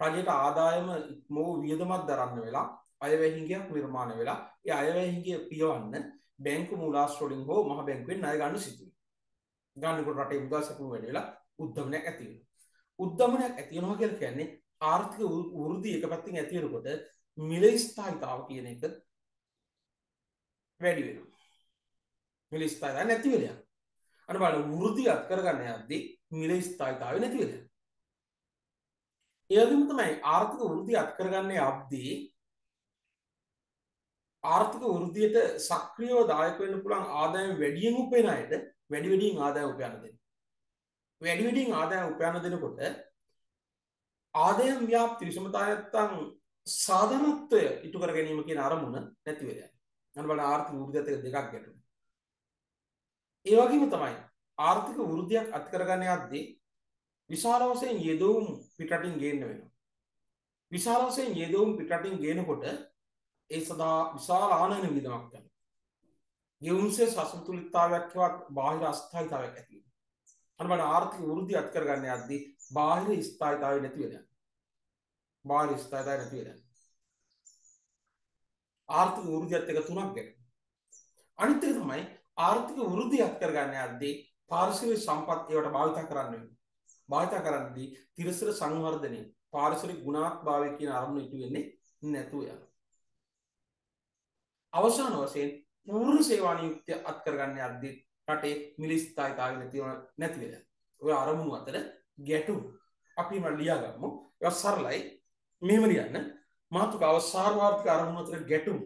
රජයට ආදායම මොව වියදමක් දරන්න වෙලා අයවැහිගයක් නිර්මාණය වෙලා ඒ අයවැහිගිය පියවන්න බැංකු මූලාශ්‍ර වලින් හෝ මහා බැංකුවෙන් ණය ගන්න සිදුවේ. ගන්නකොට රටේ මුදල් සැපුම වැඩි වෙලා උද්දමනයක් ඇති වෙනවා. උද්දමනයක් ඇති වෙනවා කියලා කියන්නේ ආර්ථික වෘද්ධිය එක පැත්තකින් ඇති වෙනකොට මිල ස්ථායිතාව කියන එක වැඩි වෙනවා. මිල ස්ථායිතාව නැති වෙලා යනවා. අන්න බලන්න වෘද්ධිය අත් කරගන්න යද්දී මිල ස්ථායිතාවය නැති වෙලා යනවා. ඒ වගේම තමයි ආර්ථික වෘද්ධිය අත් කරගන්න යද්දී ආර්ථික වෘද්ධියට සක්‍රියව දායක වෙන්න පුළුවන් ආදායම වැඩියෙන් උපයන අයට වැඩි වැඩියෙන් ආදායම උපයන්න දෙන්න. වැඩි වැඩියෙන් ආදායම උපයන්න දෙනකොට ආදායම් ව්‍යාප්ති විෂමතාවය නැත්තම් සාධනත්වය ඉටු කර ගැනීම කියන අරමුණ නැති වෙලා යනවා. අන්න බලන්න ආර්ථික වෘද්ධියත් දෙකක් ගැටුණා. ඒ වගේම තමයි ආර්ථික වෘද්ධියක් අත් කරගන්න යද්දී විශාල වශයෙන් යෙදවුම් පිටරටින් ගේන්න වෙනවා. විශාල වශයෙන් යෙදවුම් පිටරටින් ගේනකොට ඒ සඳහා විශාල ආනයන වියදමක් යනවා. ගෙවුම්සේ සසතුලිතතාවයක් හෙවත් බාහිර අස්ථායිතාවයක් ඇති වෙනවා. අන්න බලන්න ආර්ථික වෘද්ධිය අත් කරගන්න යද්දී බාහිර ස්ථායිතාවය නැති වෙලා යනවා. බාහිර ස්ථායිතාවය නැති වෙලා යනවා. ආර්ථික වෘද්ධියත් එක තුනක් ගැන. අනිත් එක තමයි ආර්ථික වෘද්ධිය අත් කරගන්න යද්දී පාරිශ්‍රමික සම්පත් ඒවට භාවිත කරන්න වෙනවා. භාවිත කරද්දී තිරසර සංවර්ධනය පාරිශ්‍රමික ගුණාත්මභාවය කියන අරමුණ ඉටු වෙන්නේ නැතුව යනවා. අවසාන වශයෙන් පූර්ණ සේවා නියුක්තිය අත් කරගන්න යද්දී රටේ මිලිස්ථායිතාවය නැතිව නැති වෙලා. ඔය අරමුණු අතර ගැටුම් අපි මම ලියාගමු. ඒක සරලයි. මෙහෙම ලියන්න. මාතෘකාව සාර්වාර්ථික අරමුණු අතර ගැටුම්.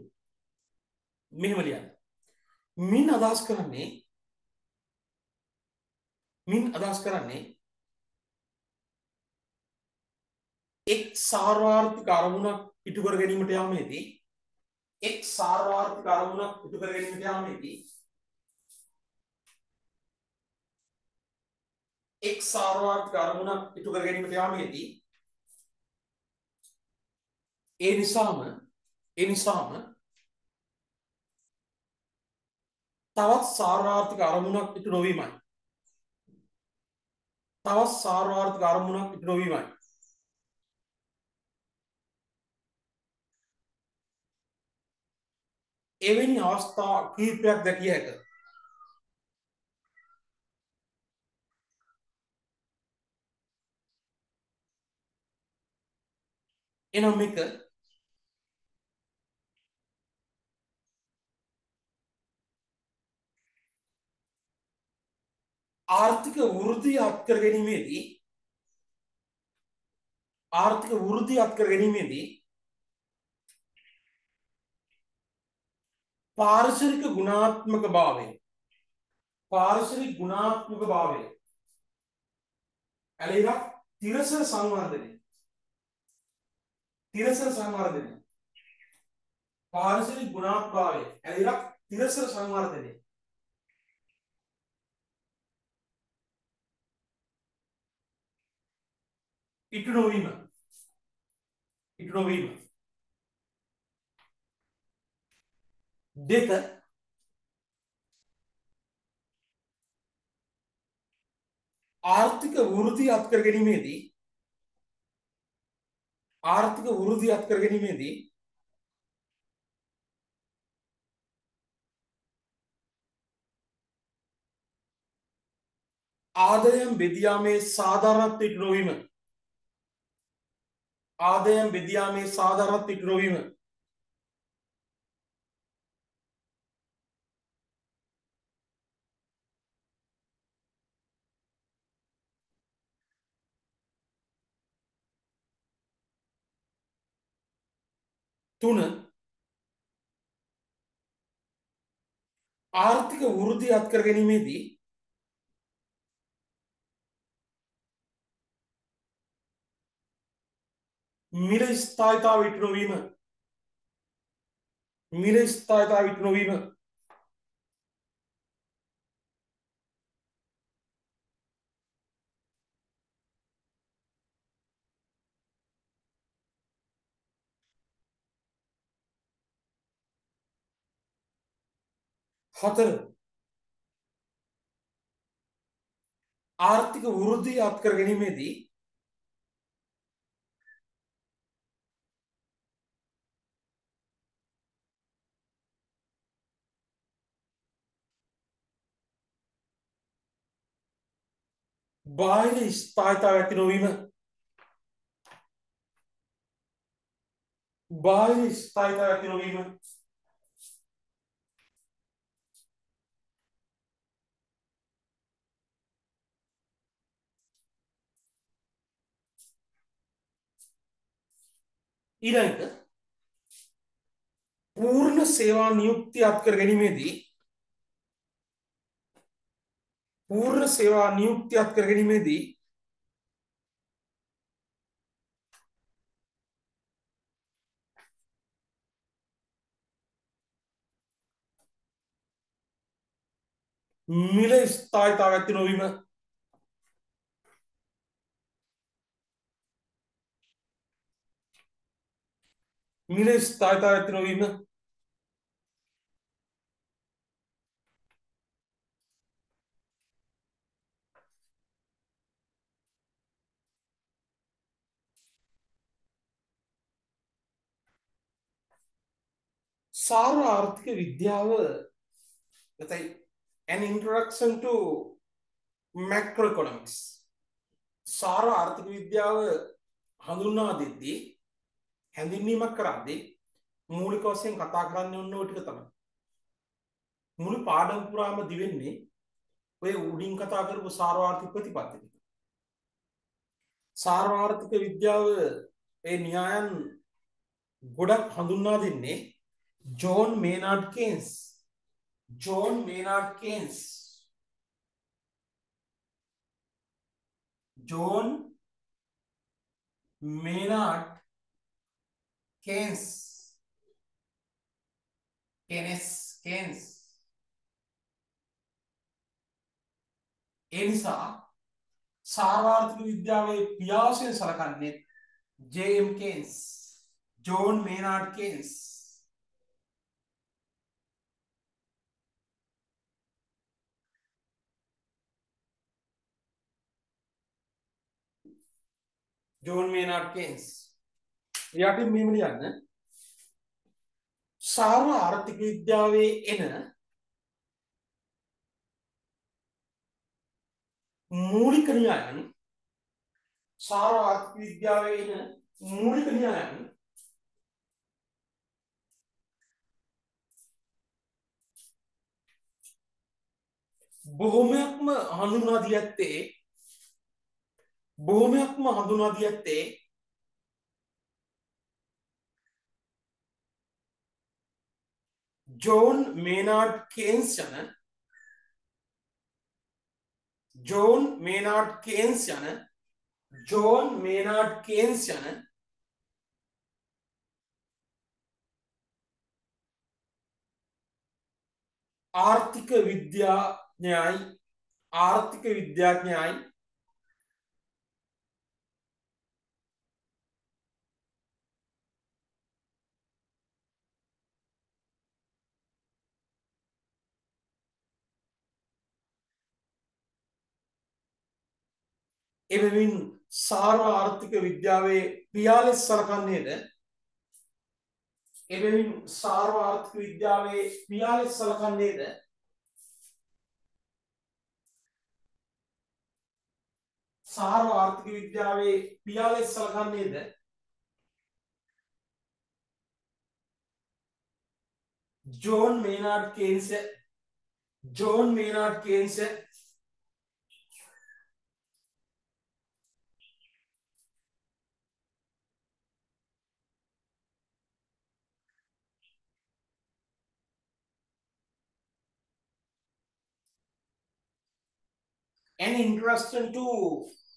මෙහෙම ලියන්න. මින් අදහස් කරන්නේ මින් අදහස් කරන්නේ එක් සාර්වාර්ථික අරමුණක් ඉටු කර ගැනීමට යාමේදී එක් සාර්වාර්ථික අරමුණක් ඉටු කර ගැනීමට යාමේදී එක් සාර්වාර්ථික අරමුණක් ඉටු කර ගැනීමට යාමේදී ඒ නිසාම ඒ නිසාම තවත් සාර්වාර්ථික අරමුණක් ඉටු නොවීමයි. තවත් සාර්වාර්ථික අරමුණක් ඉටු නොවීමයි. එවැනි අවස්ථා කීපයක් දැකිය හැක. එනම් එක ආර්ථික වෘද්ධිය අත්කර ගැනීමේදී ආර්ථික වෘද්ධිය අත්කර ගැනීමේදී පාරිසරික ගුණාත්මක භාවය පාරිසරික ගුණාත්මක භාවය ඇලෙලා තිරසර සංවර්ධනය තිරසර සංවර්ධනය පාරිසරික ගුණාත්මභාවය ඇලිලා තිරසර සංවර්ධනය. ඉටු නොවීම. ඉටු නොවීම. දෙක ආර්ථික වෘති අත්කර ගැනීමේදී ආර්ථික වෘති අත්කර ගැනීමේදී ආදයම් බෙදයාමේ සාධාරණත්වයට නොවීම. ආදයම් බෙදයාමේ සාධාරණත්වයට නොවීම තුන ආර්ථික වෘද්ධි අත්කර ගැනීමේදී මිල ස්ථායිතාව ඉටු නොවීම. මිල ස්ථායිතාව ඉටු නොවීම. හතර. ආර්ථික වෘද්ධිය අත්කර ගැනීමේදී බාහිර ස්ථායිතාව ඇති නොවීම බාහිර ස්ථායිතාව ඇති නොවීම ඊළඟට පූර්ණ සේවා නියුක්ති අත්කර ගැනීමේදී පූර්ණ සේවා නියුක්ති අත්කර ගැනීමේදී මිල ස්ථායිතාව ඇති නොවීම මිල ස්ථායිතාව ඇති නොවීම සාර ආර්ථික විද්‍යාව එතයි an introduction to macroeconomics. සාර ආර්ථික විද්‍යාව හඳුන්වා දෙද්දී හැඳින්වීමක් කරද්දී මූලික වශයෙන් කතා කරන්න ඕන ටික තමයි. මුළු පාඩම් පුරාම දිවෙන්නේ ඔය උඩින් කතා කරපු සාරවාර්ථික ප්‍රතිපත්ති ටික. සාරවාර්ථික විද්‍යාව ඒ න්‍යායන් ගොඩක් හඳුන්වා දෙන්නේ John Maynard Keynes John Maynard Keynes John Maynard Keynes Keynes Keynes ඒ නිසා සාර්වාර්ථික විද්‍යාවේ පියාසයෙන් සලකන්නේ James Keynes John Maynard Keynes John Maynard Keynes යටින් මෙහෙම ලියන්න. සාර්ව ආර්ථික විද්‍යාවේ එන මූලික න්‍යායන් සාර්ව ආර්ථික විද්‍යාවේ එන මූලික න්‍යායන් බොහොමයක්ම හඳුන්වා දී ඇත්තේ බොහොමයක්ම හඳුන්වා දී ඇත්තේ ජෝන් මේනාඩ් කේන්ස් යන ජෝන් මේනාඩ් කේන්ස් යන ජෝන් මේනාඩ් කේන්ස් යන ආර්ථික විද්‍යාඥයයි ආර්ථික විද්‍යාඥයයි එබැවින් සාර්ව ආර්ථික විද්‍යාවේ පියාලෙස් සලකන්නේද? එබැවින් සාර්ව ආර්ථික විද්‍යාවේ පියාලෙස් සලකන්නේද? සාර්ව ආර්ථික විද්‍යාවේ පියාලෙස් සලකන්නේද? John Maynard Keynes John Maynard Keynes an interest into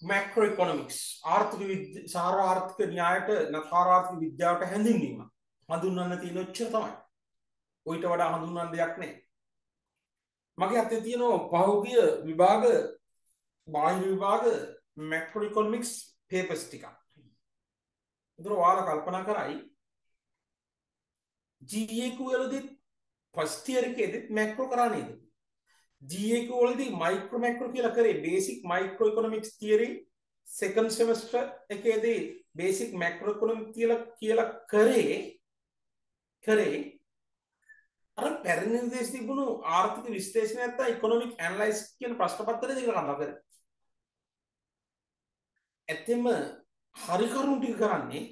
macroeconomics ආර්ථික විද්‍ය සාර ආර්ථික න්‍යායට නකාරාර්ථික විද්‍යාවට හැඳින්වීම හඳුන්වන්න තියෙන ඔච්චර තමයි. ඔයිට වඩා හඳුන්වන්න දෙයක් නැහැ. මගේ අතේ තියෙනවා පහුගිය විභාග බාහිර විභාග macroeconomics papers ටිකක්. ඒතර ඔයාලා කල්පනා කරයි GA වලදී ෆස්ට් ඉයර් එකේදීත් මැක්‍රෝ කරා නේද? ජක වලදී මයික්‍ර මැක්‍ර කියලා කරේ. Basic micro economics theory second semester එකේදී බේසික් මැක්‍රෝ ඉකොනොමික් කියලා කියලා කරේ කරේ. අර පැරණි නිර්දේශ තිබුණු ආර්ථික විශ්ලේෂණය නැත්නම් ඉකොනොමික් ඇනලයිස් කියන ප්‍රශ්න පත්‍රය දෙක කතා කරා. ඇත්තෙම හරි කරුණු ටික කරන්නේ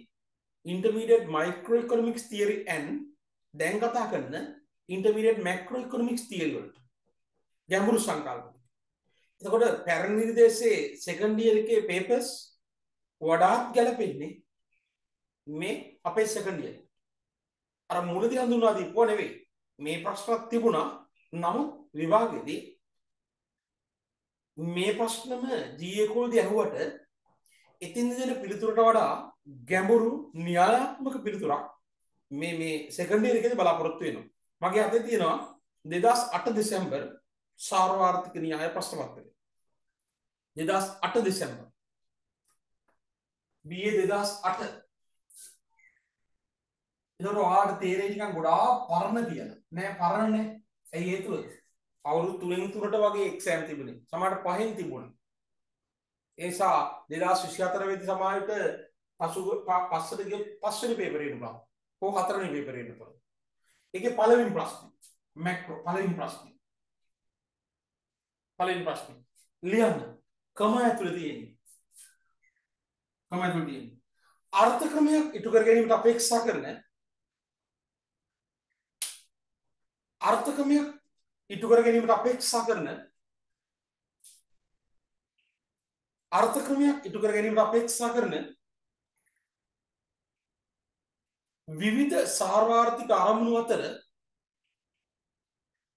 intermediate microeconomics theory and දැන් කතා කරන intermediate macroeconomics theory වලට. ගැඹුරු සංකල්ප. එතකොට පැරණි නිර්දේශයේ සෙකන්ඩ් ඉයර් එකේ පේපර්ස් වඩාත් ගැලපෙන්නේ මේ අපේ සෙකන්ඩ් ඉයර්. අර මුලදී හඳුන්වා දීපුව නෙවෙයි. මේ ප්‍රශ්නක් තිබුණා. නමුත් විභාගෙදී මේ ප්‍රශ්නම GA කෝල්දී අහුවට ඉතින් දෙන පිළිතුරට වඩා ගැඹුරු න්‍යායාත්මක පිළිතුරක් මේ මේ සෙකන්ඩ් ඉයර් එකේදී බලාපොරොත්තු වෙනවා. මගේ අතේ තියෙනවා 2008 දෙසැම්බර් සාර්වාර්ථික න්‍යාය ප්‍රශ්න පත්‍රය. 2008 දෙසැම්බර්. BA 2008 එතකොට ඔයාලට තේරෙයි නිකන් ගොඩාක් පරණ කියලා. නෑ පරණ නෑ. ඇයි හේතුව? අවුරුදු 3න් 3ට වගේ එක්සෑම් තිබුණේ. සමහරට පහෙන් තිබුණා. ඒ නිසා 2024 වෙදි සමාජයට පසු පස්සට ගිය පස්වෙනි පේපරේ එන්න පුළුවන්. කො හතරවෙනි පේපරේ එන්න පුළුවන්. ඒකේ පළවෙනි ප්‍රශ්නේ මැක්‍රෝ පළවෙනි ප්‍රශ්නේ පලෙන් ප්‍රශ්න. ලියන්න. කම ඇතුළ තියෙන්නේ. කම ඇතුළ තියෙන්නේ. අර්ථක්‍රමයක් ඉටු කර ගැනීමට අපේක්ෂා කරන අර්ථකමයක් ඉටු කර ගැනීමට අපේක්ෂා කරන අර්ථක්‍රමයක් ඉටු කර ගැනීමට අපේක්ෂා කරන විවිධ සාර්වාර්ථික අරමුණු අතර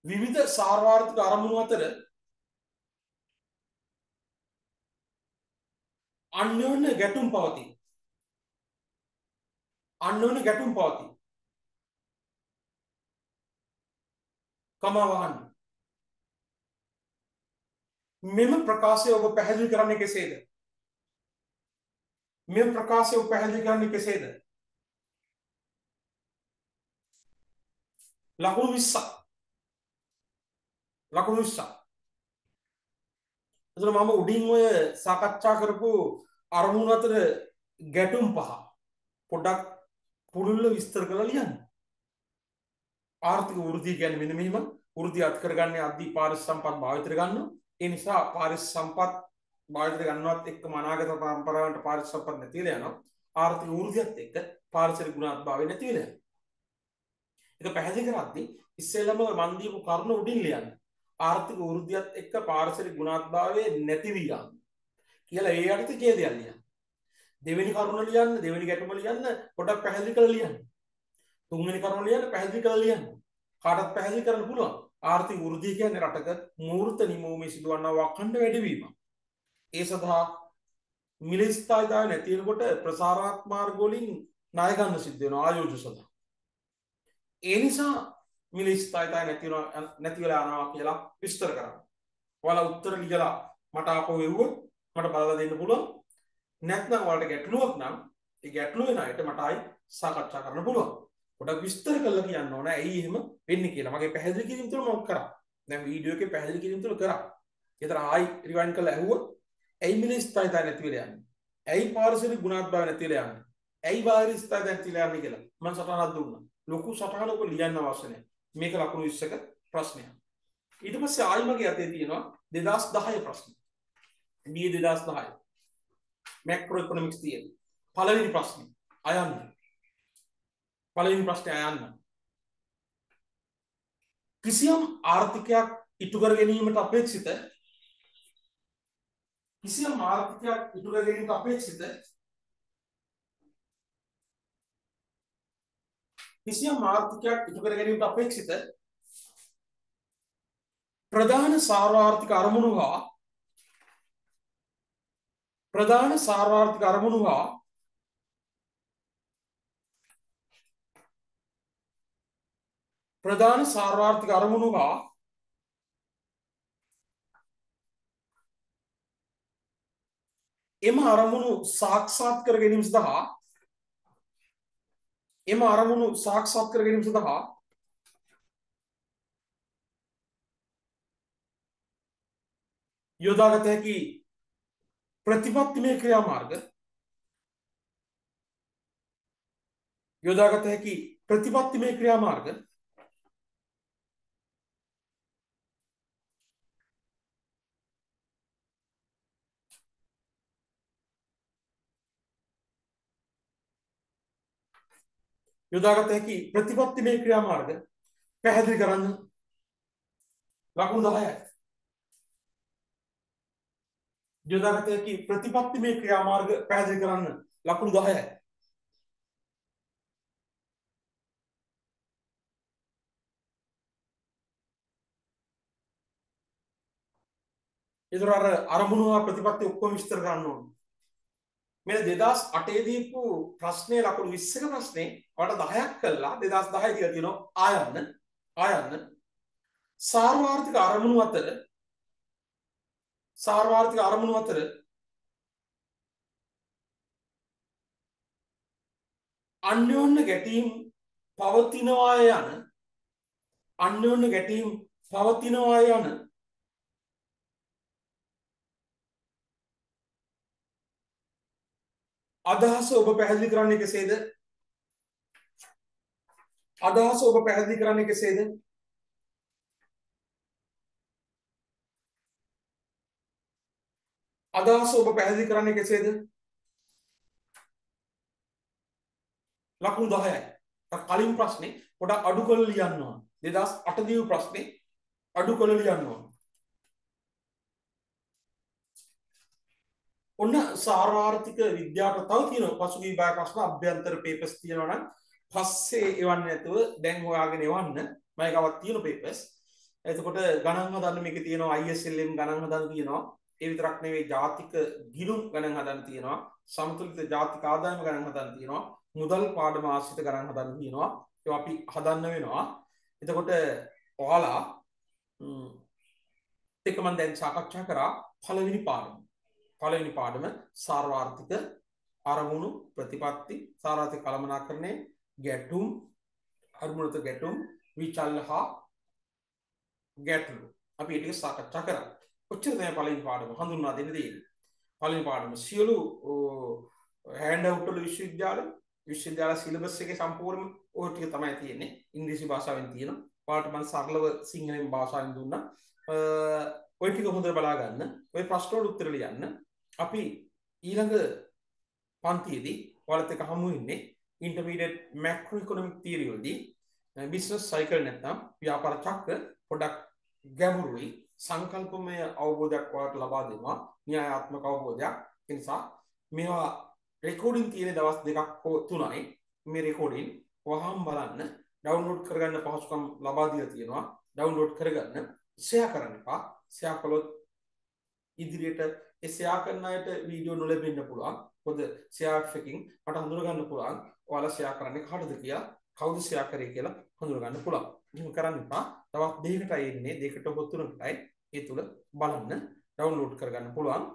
විවිධ සාර්වාර්ථික අරමුණු අතර අන්‍යෝන්‍ය ගැටුම් පවතී. අන්‍යෝන්‍ය ගැටුම් පවතී. කමවහන්න. මෙම ප්‍රකාශය ඔබ පැහැදිලි කරන්නේ කෙසේද? මෙම ප්‍රකාශය ඔබ පැහැදිලි කරන්නේ කෙසේද? ලකුණු 20ක්. ලකුණු 20ක්. එතන මම උඩින් ඔය සාකච්ඡා කරපු අරමුණු අතර ගැටුම් පහ පොඩ්ඩක් පුළුල්ල විස්තර කරලා ලියන්න. ආර්ථික වෘද්ධිය කියන්නේ මෙන්න මෙහිම වෘද්ධිය අත් කරගන්නේ අධි පාරිශ සම්පත් භාවිතය ගන්නවා. ඒ නිසා පාරිශ සම්පත් භාවිතය ගන්නවත් එක්ක අනාගත පරම්පරාවන්ට පාරිශ සම්පත් නැතිලා යනවා. ආර්ථික වෘද්ධියත් එක්ක පාරිසරික ගුණාත්මකභාවය නැතිලා යනවා. ඒක පැහැදිලි කරද්දී ඉස්සෙල්ලම මන් දීපු කරුණ උඩින් ලියන්න. ආර්ථික වෘද්ධියත් එක්ක පාරිසරික ගුණාත්මකභාවය නැති වී යනවා. කියලා ඒ අර්ථ ඡේදයක් ලියන්න. දෙවෙනි කරුණ ලියන්න, දෙවෙනි ගැටුම ලියන්න පොඩක් පැහැදිලි කරලා ලියන්න. තුන්වෙනි කරුණ ලියන්න පැහැදිලි කරලා ලියන්න. කාටත් පැහැදිලි කරන්න පුළුවන්. ආර්ථික වෘද්ධිය කියන්නේ රටක මූර්ත නිමවීමේ සිදුවන්නා වකණ්ඩ වැඩිවීම. ඒ සඳහා මිල ස්ථායිතාවය නැති වෙනකොට ප්‍රසාරාත්මක මාර්ග වලින් ණය ගන්න සිද්ධ වෙනවා ආයෝජ්‍ය සඳහා. ඒ නිසා මිලිස්ථායිතයි නැතිව නැතිවල යනවා කියලා විස්තර කරන්න. ඔයාලා උත්තර ලියලා මට ආපහු එව්වොත් මට බලලා දෙන්න පුළුවන්. නැත්නම් ඔයාලට ගැටලුවක් නම් ඒ ගැටලුව වෙන අයට මට ආයි සාකච්ඡා කරන්න පුළුවන්. පොඩක් විස්තර කරලා කියන්න ඕන ඇයි එහෙම වෙන්නේ කියලා. මගේ පැහැදිලි කිරීම තුළ මම කරා. දැන් වීඩියෝ එකේ පැහැදිලි කිරීම තුළ කරා. ඒතර ආයි රිවයින්ඩ් කරලා ඇහුවොත් ඇයි මිලිස්ථායිතයි නැතිවල යන්නේ? ඇයි පාරිසරික ගුණාත්මක නැතිවල යන්නේ? ඇයි වාරිස්ථායිතයි නැතිවල යන්නේ කියලා මම සටහනක් දුන්නා. ලොකු සටහනක ලියන්න අවශ්‍ය නැහැ. මේක ලකුණු 20ක ප්‍රශ්නයක්. ඊට පස්සේ ආයි මගේ අතේ තියෙනවා 2010 ප්‍රශ්න. B 2010. මැක්‍රෝ ඉකොනොමික්ස් තියෙන. පළවෙනි ප්‍රශ්නේ අයන්න. පළවෙනි ප්‍රශ්නේ අයන්න. කිසියම් ආර්ථිකයක් ඉටු කර ගැනීමට අපේක්ෂිත කිසියම් ආර්ථිකයක් ඉටු කර ගැනීමට අපේක්ෂිත කිසියම් ආර්ථිකයක් ඉටු කර ගැනීමට අපේක්ෂිත ප්‍රධාන සාර්වාර්ථික අරමුණු හා ප්‍රධාන සාර්වාර්ථික අරමුණු හා ප්‍රධාන සාර්වාර්ථික අරමුණු හා එම අරමුණු සාක්ෂාත් කර ගැනීම සඳහා එම අරමුණු සාක්ෂාත් කර ගැනීම සඳහා යොදාගත හැකි ප්‍රතිපත්තිමය ක්‍රියාමාර්ග. යොදාගත හැකි ප්‍රතිපත්තිමය ක්‍රියාමාර්ග. යොදාගත හැකි ප්‍රතිපත්තිමය ක්‍රියාමාර්ග. පැහැදිලි කරන්න ලකුණු 10යි. යොදාගත හැකි ප්‍රතිපත්තිමය ක්‍රියාමාර්ග පැහැදිලි කරන්න ලකුණු 10යි. ඒතර අර අරමුණු හා ප්‍රතිපත්ති ඔක්කොම විස්තර කරන්න ඕනේ. මේ 2008 දීපු ප්‍රශ්නේ ලකුණු 20ක ප්‍රශ්නේ ඔයාලට 10ක් කළා 2010 කියලා තියෙනවා ආයන්න ආයන්න සාර්වාර්ථික අරමුණු අතර සාර්වාර්ථික අරමුණු අතර අන්‍යෝන්‍ය ගැටීම් පවතිනවා යන අන්‍යෝන්‍ය ගැටීම් පවතිනවා යන අදහස ඔබ පැහැදිලි කරන්නේ කෙසේද? අදහස ඔබ පැහැදිලි කරන්නේ කෙසේද? අදහස ඔබ පැහැදිලි කරන්නේ කෙසේද? ලකුණු 10යි. කලින් ප්‍රශ්නේ පොඩක් අඩු කරලා ලියන්න ඕන. 2008 දීපු ප්‍රශ්නේ අඩු කරලා ලියන්න ඕන. ඔන්න සාර්වාර්ථික විද්‍යාවට තව තියෙනවා පසුගිය බය ප්‍රශ්න අභ්‍යන්තර පේපර්ස් තියෙනවා නම් පස්සේ එවන්න නැතුව දැන් හොයාගෙන එවන්න මම ගාවක් තියෙන පේපර්ස් එතකොට ගණන් හදන්න මේකේ තියෙනවා ISLM ගණන් හදන්න තියෙනවා ඒ විතරක් නෙවෙයි ජාතික ගිණුම් ගණන් හදන්න තියෙනවා. සමතුලිත ජාතික ආදායම ගණන් හදන්න තියෙනවා. මුදල් පාඩම ආශ්‍රිත ගණන් හදන්න තියෙනවා. ඒවා අපි හදන්න වෙනවා. එතකොට ඔයාලා එක මම දැන් සාකච්ඡා කරා පළවෙනි පාඩම. පළවෙනි පාඩම සාර්වාර්ථික අරමුණු ප්‍රතිපත්ති සාර්වාර්ථික කළමනාකරණය ගැටුම් අරමුණත ගැටුම් විචල්ල හා ගැටලු. අපි ඒ ටික සාකච්ඡා කරා. ඔච්චර තමයි පළවෙනි පාඩම හඳුන්වා දෙන්න තියෙන්නේ. පළවෙනි පාඩම සියලු හෑන්ඩ් අවුට් වල විශ්වවිද්‍යාල විශ්වවිද්‍යාල සිලබස් එකේ සම්පූර්ණ ඔය ටික තමයි තියෙන්නේ. ඉංග්‍රීසි භාෂාවෙන් තියෙනවා. ඔයාලට මම සරලව සිංහලෙන් භාෂාවෙන් දුන්නා. ඔය ටික හොඳට බලා ගන්න. ඔය ප්‍රශ්න වලට උත්තර ලියන්න. අපි ඊළඟ පන්තියේදී ඔයාලත් එක්ක හමු වෙන්නේ ඉන්ටර්මීඩියට් මැක්‍රෝ ඉකොනොමික් තියරි වලදී බිස්නස් සයිකල් නැත්නම් ව්‍යාපාර චක්‍ර පොඩක් ගැඹුරුයි සංකල්පමය අවබෝධයක් ඔයාලට ලබා දෙනවා. න්‍යායාත්මක අවබෝධයක්. ඒ නිසා මේවා රෙකෝඩින් තියෙන දවස් දෙකක් හෝ තුනයි මේ රෙකෝඩින් වහම් බලන්න ඩවුන්ලෝඩ් කරගන්න පහසුකම් ලබා දීලා තියෙනවා. ඩවුන්ලෝඩ් කරගන්න ෂෙයා කරන්න එපා. ෂෙයා කළොත් ඉදිරියට ඒ ෂෙයා කරන අයට වීඩියෝ නොලැබෙන්න පුළුවන්. පොද ෂෙයා එකකින් මට හඳුනගන්න පුළුවන්. ඔයාලා ෂෙයා කරන්නේ කාටද කියලා කවුද ෂෙයා කරේ කියලා හඳුනගන්න පුළුවන්. එහෙම කරන්න එපා. තවත් දෙකකටයි එන්නේ. දෙකට හෝ තුනකටයි ඒ තුල බලන්න ඩවුන්ලෝඩ් කරගන්න පුළුවන්.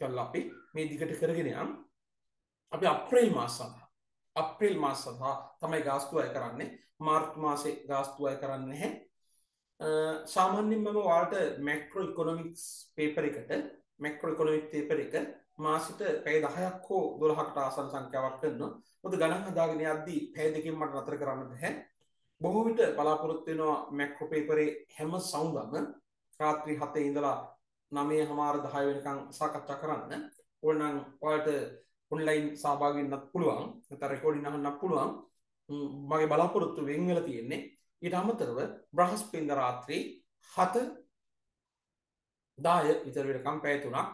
කරලා අපි මේ දිගට කරගෙන යමු. අපි අප්‍රේල් මාස සඳහා අප්‍රේල් මාස සඳහා තමයි ගාස්තු අය කරන්නේ. මාර්ච් මාසේ ගාස්තු අය කරන්නේ නැහැ. සාමාන්‍යයෙන් මම ඔයාලට මැක්‍රෝ ඉකොනොමික්ස් පේපර් එකට මැක්‍රෝ ඉකොනොමික් පේපර් එක මාසෙට පැය 10ක් හෝ 12කට ආසන්න සංඛ්‍යාවක් කරනවා. මොකද ගණන් හදාගෙන යද්දී පැය දෙකකින් මට නතර කරන්න බෑ. බොහෝ විට බලාපොරොත්තු වෙනවා මැක්‍රෝ පේපරේ හැම සවුන්දම රාත්‍රී 7 ඉඳලා 9 හමාර 10 වෙනකන් සාකච්ඡා කරන්න. ඕනනම් ඔයාලට ඔන්ලයින් සහභාගී වෙන්නත් පුළුවන්. නැත්නම් රෙකෝඩින් අහන්නත් පුළුවන්. මගේ බලාපොරොත්තු වෙන් වෙලා තියෙන්නේ ඊට අමතරව බ්‍රහස්පතින්ද රාත්‍රී 7 10 විතර වෙනකම් පැය තුනක්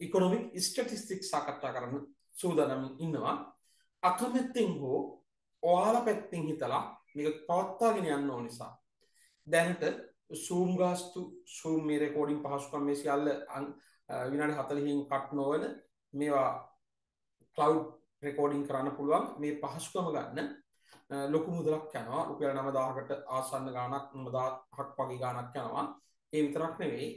ඉකොනොමික් ස්ටටිස්ටික් සාකච්ඡා කරන්න සූදානම් ඉන්නවා අකමැත්තෙන් හෝ ඔයාලා පැත්තෙන් හිතලා මේක පවත්වාගෙන යන්න ඕන නිසා. දැනට සූම් ගාස්තු සූම් මේ රෙකෝඩින් පහසුකම් මේ සියල්ල විනාඩි 40කින් කට් නොවන මේවා ක්ලවුඩ් රෙකෝඩින් කරන්න පුළුවන්. මේ පහසුකම ගන්න ලොකු මුදලක් යනවා. රුපියල් 9000කට ආසන්න ගාණක් 9000ක් වගේ ගාණක් යනවා. ඒ විතරක් නෙවෙයි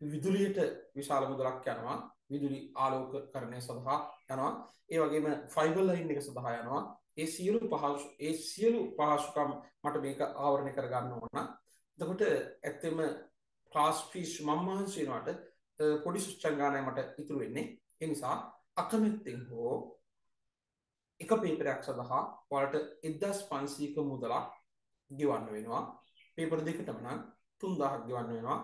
විදුලියට විශාල මුදලක් යනවා. විදුලි ආලෝක කරණය සඳහා යනවා. ඒ වගේම ෆයිබර් ලයින් එක සඳහා යනවා. ඒ සියලු පහසු ඒ සියලු පහසුකම් මට මේක ආවරණය කරගන්න ඕන එතකොට ඇත්තෙම ක්ලාස් ෆීස් මම මහන්සි වෙනවට පොඩි සුච්චන් ගානයි මට ඉතුරු වෙන්නේ. ඒ නිසා අකමැත්තෙන් හෝ එක පේපරයක් සඳහා ඔයාලට 1500ක මුදලක් ගෙවන්න වෙනවා. පේපර් දෙකටම නම් 3000ක් ගෙවන්න වෙනවා.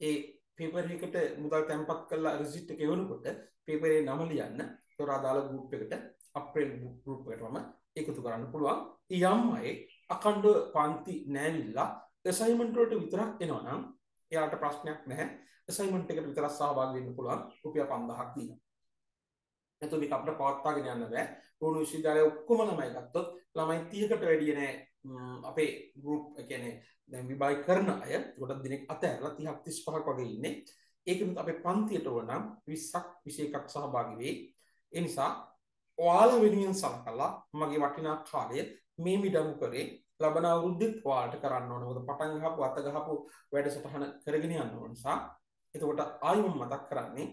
ඒ පේපර් එකට මුදල් තැන්පත් කරලා රිසිට් එක එවනකොට පේපරේ නම ලියන්න ඒතර අදාළ ගෲප් එකට අප්‍රේල් ගෲප් එකටම එකතු කරන්න පුළුවන්. යම් අය අකණ්ඩ පන්ති නෑවිල්ලා ඇසයින්මන්ට් වලට විතරක් එනවා නම් එයාට ප්‍රශ්නයක් නැහැ. ඇසයින්මන්ට් එකට විතරක් සහභාගී වෙන්න පුළුවන්. රුපියල් 5000ක් දීලා. එතකොට මේක අපිට පවත්වාගෙන යන්න බෑ. පුහුණු විශ්වවිද්‍යාලය ඔක්කොම ළමයි ගත්තොත් ළමයි 30කට වැඩිය නෑ. අපේ ගෲප් කියන්නේ දැන් විභාග කරන අය ගොඩක් දිනක් අතහැරලා 30ක් 35ක් වගේ ඉන්නේ. ඒකෙත් අපේ පන්තියට ඕන නම් 20ක් 21ක් සහභාගී වෙයි. ඒ නිසා ඔයාලා වෙනුවෙන් සලකලා මගේ වටිනා කාලය මේ මිඩංගු කරේ ලබන අවුරුද්දෙත් ඔයාලට කරන්න ඕන මොකද පටන් ගහපු අත ගහපු වැඩසටහන කරගෙන යන්න ඕන නිසා එතකොට ආයෙම මතක් කරන්නේ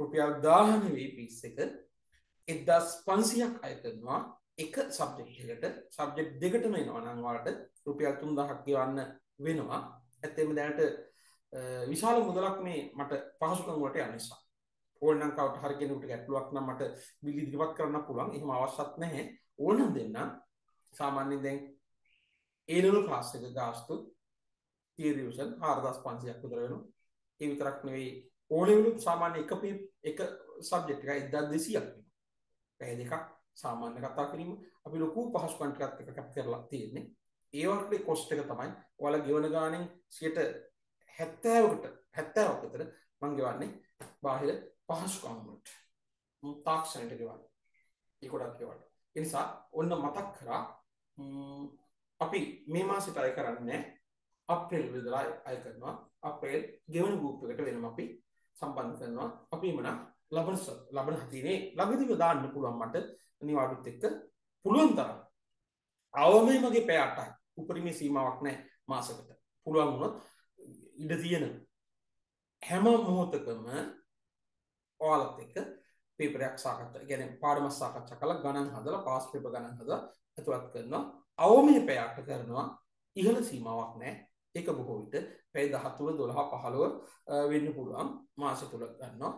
රුපියල් 10 නෙවෙයි පීස් එක 1500ක් අය කරනවා එක සබ්ජෙක්ට් එකට සබ්ජෙක්ට් දෙකටම එනවා නම් ඔයාලට රුපියල් 3000ක් ගෙවන්න වෙනවා. ඇත්තෙම දැනට විශාල මුදලක් මේ මට පහසුකම් වලට යන නිසා. ඕනනම් කවට හරි කෙනෙකුට ගැටලුවක් නම් මට බිල් ඉදිරිපත් කරන්න පුළුවන්. එහෙම අවශ්‍යත් නැහැ. ඕනනම් දෙන්න සාමාන්‍යයෙන් දැන් ඒ ලෙවල් ක්ලාස් එක ගාස්තු තියරි විෂන් 4500ක් විතර වෙනවා. ඒ විතරක් නෙවෙයි ඕ ලෙවල් සාමාන්‍ය එක එක සබ්ජෙක්ට් එකයි 1200ක් වෙනවා. පැය දෙකක් සාමාන්‍ය කතා කිරීම අපි ලොකු පහසුකම් ටිකක් එක කැප් කරලා තියෙන්නේ. ඒ වගේ කොස්ට් එක තමයි ඔයාලා ගෙවන ගාණෙන් 70කට 70ක් විතර මම ගෙවන්නේ බාහිර පහසුකම් වලට. තාක්ෂණයට ගෙවන්නේ. ඒ ගොඩක් ගෙවන්න. ඒ නිසා ඔන්න මතක් කරා අපි මේ මාසෙට අය කරන්නේ අප්‍රේල් විතර අය කරනවා. අප්‍රේල් ගෙවන ගෲප් එකට වෙනම අපි සම්බන්ධ කරනවා. අපි මොනවා ලබන ලබන හතිනේ ළඟදිව දාන්න පුළුවන් මට නිවාඩුත් එක්ක පුළුවන් තරම් අවමේ මගේ පැය අටයි උපරිමේ සීමාවක් නැහැ මාසකට පුළුවන් වුණොත් ඉඩ තියෙන හැම මොහොතකම ඔයාලත් එක්ක පේපරයක් සාකච්ඡා කියන්නේ පාඩමක් සාකච්ඡා කරලා ගණන් හදලා පාස් පේපර් ගණන් හදලා ඇතුළත් කරනවා. අවමේ පැය අට කරනවා. ඉහළ සීමාවක් නැහැ ඒක බොහෝ විට පැය 13 12 15 වෙන්න පුළුවන්. මාස තුල ගන්නවා.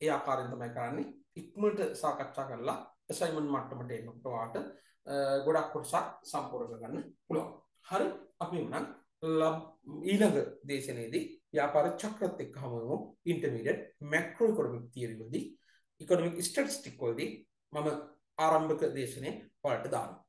ඒ ආකාරයෙන් තමයි කරන්නේ. ඉක්මනට සාකච්ඡා කරලා ඇසයින්මන්ට් මට්ටමට එනකොට වාට ගොඩක් කොටසක් සම්පූර්ණ කරගන්න පුළුවන්. හරි අපි නම් ඊළඟ දේශනයේදී ව්‍යාපාර චක්‍රත් එක්ක හමුවෙමු ඉන්ටර්මීඩියට් මැක්‍රෝ ඉකොනොමික් තියරි වලදී ඉකොනොමික් ස්ටැටිස්ටික් වලදී මම ආරම්භක දේශනේ ඔයාලට දානවා.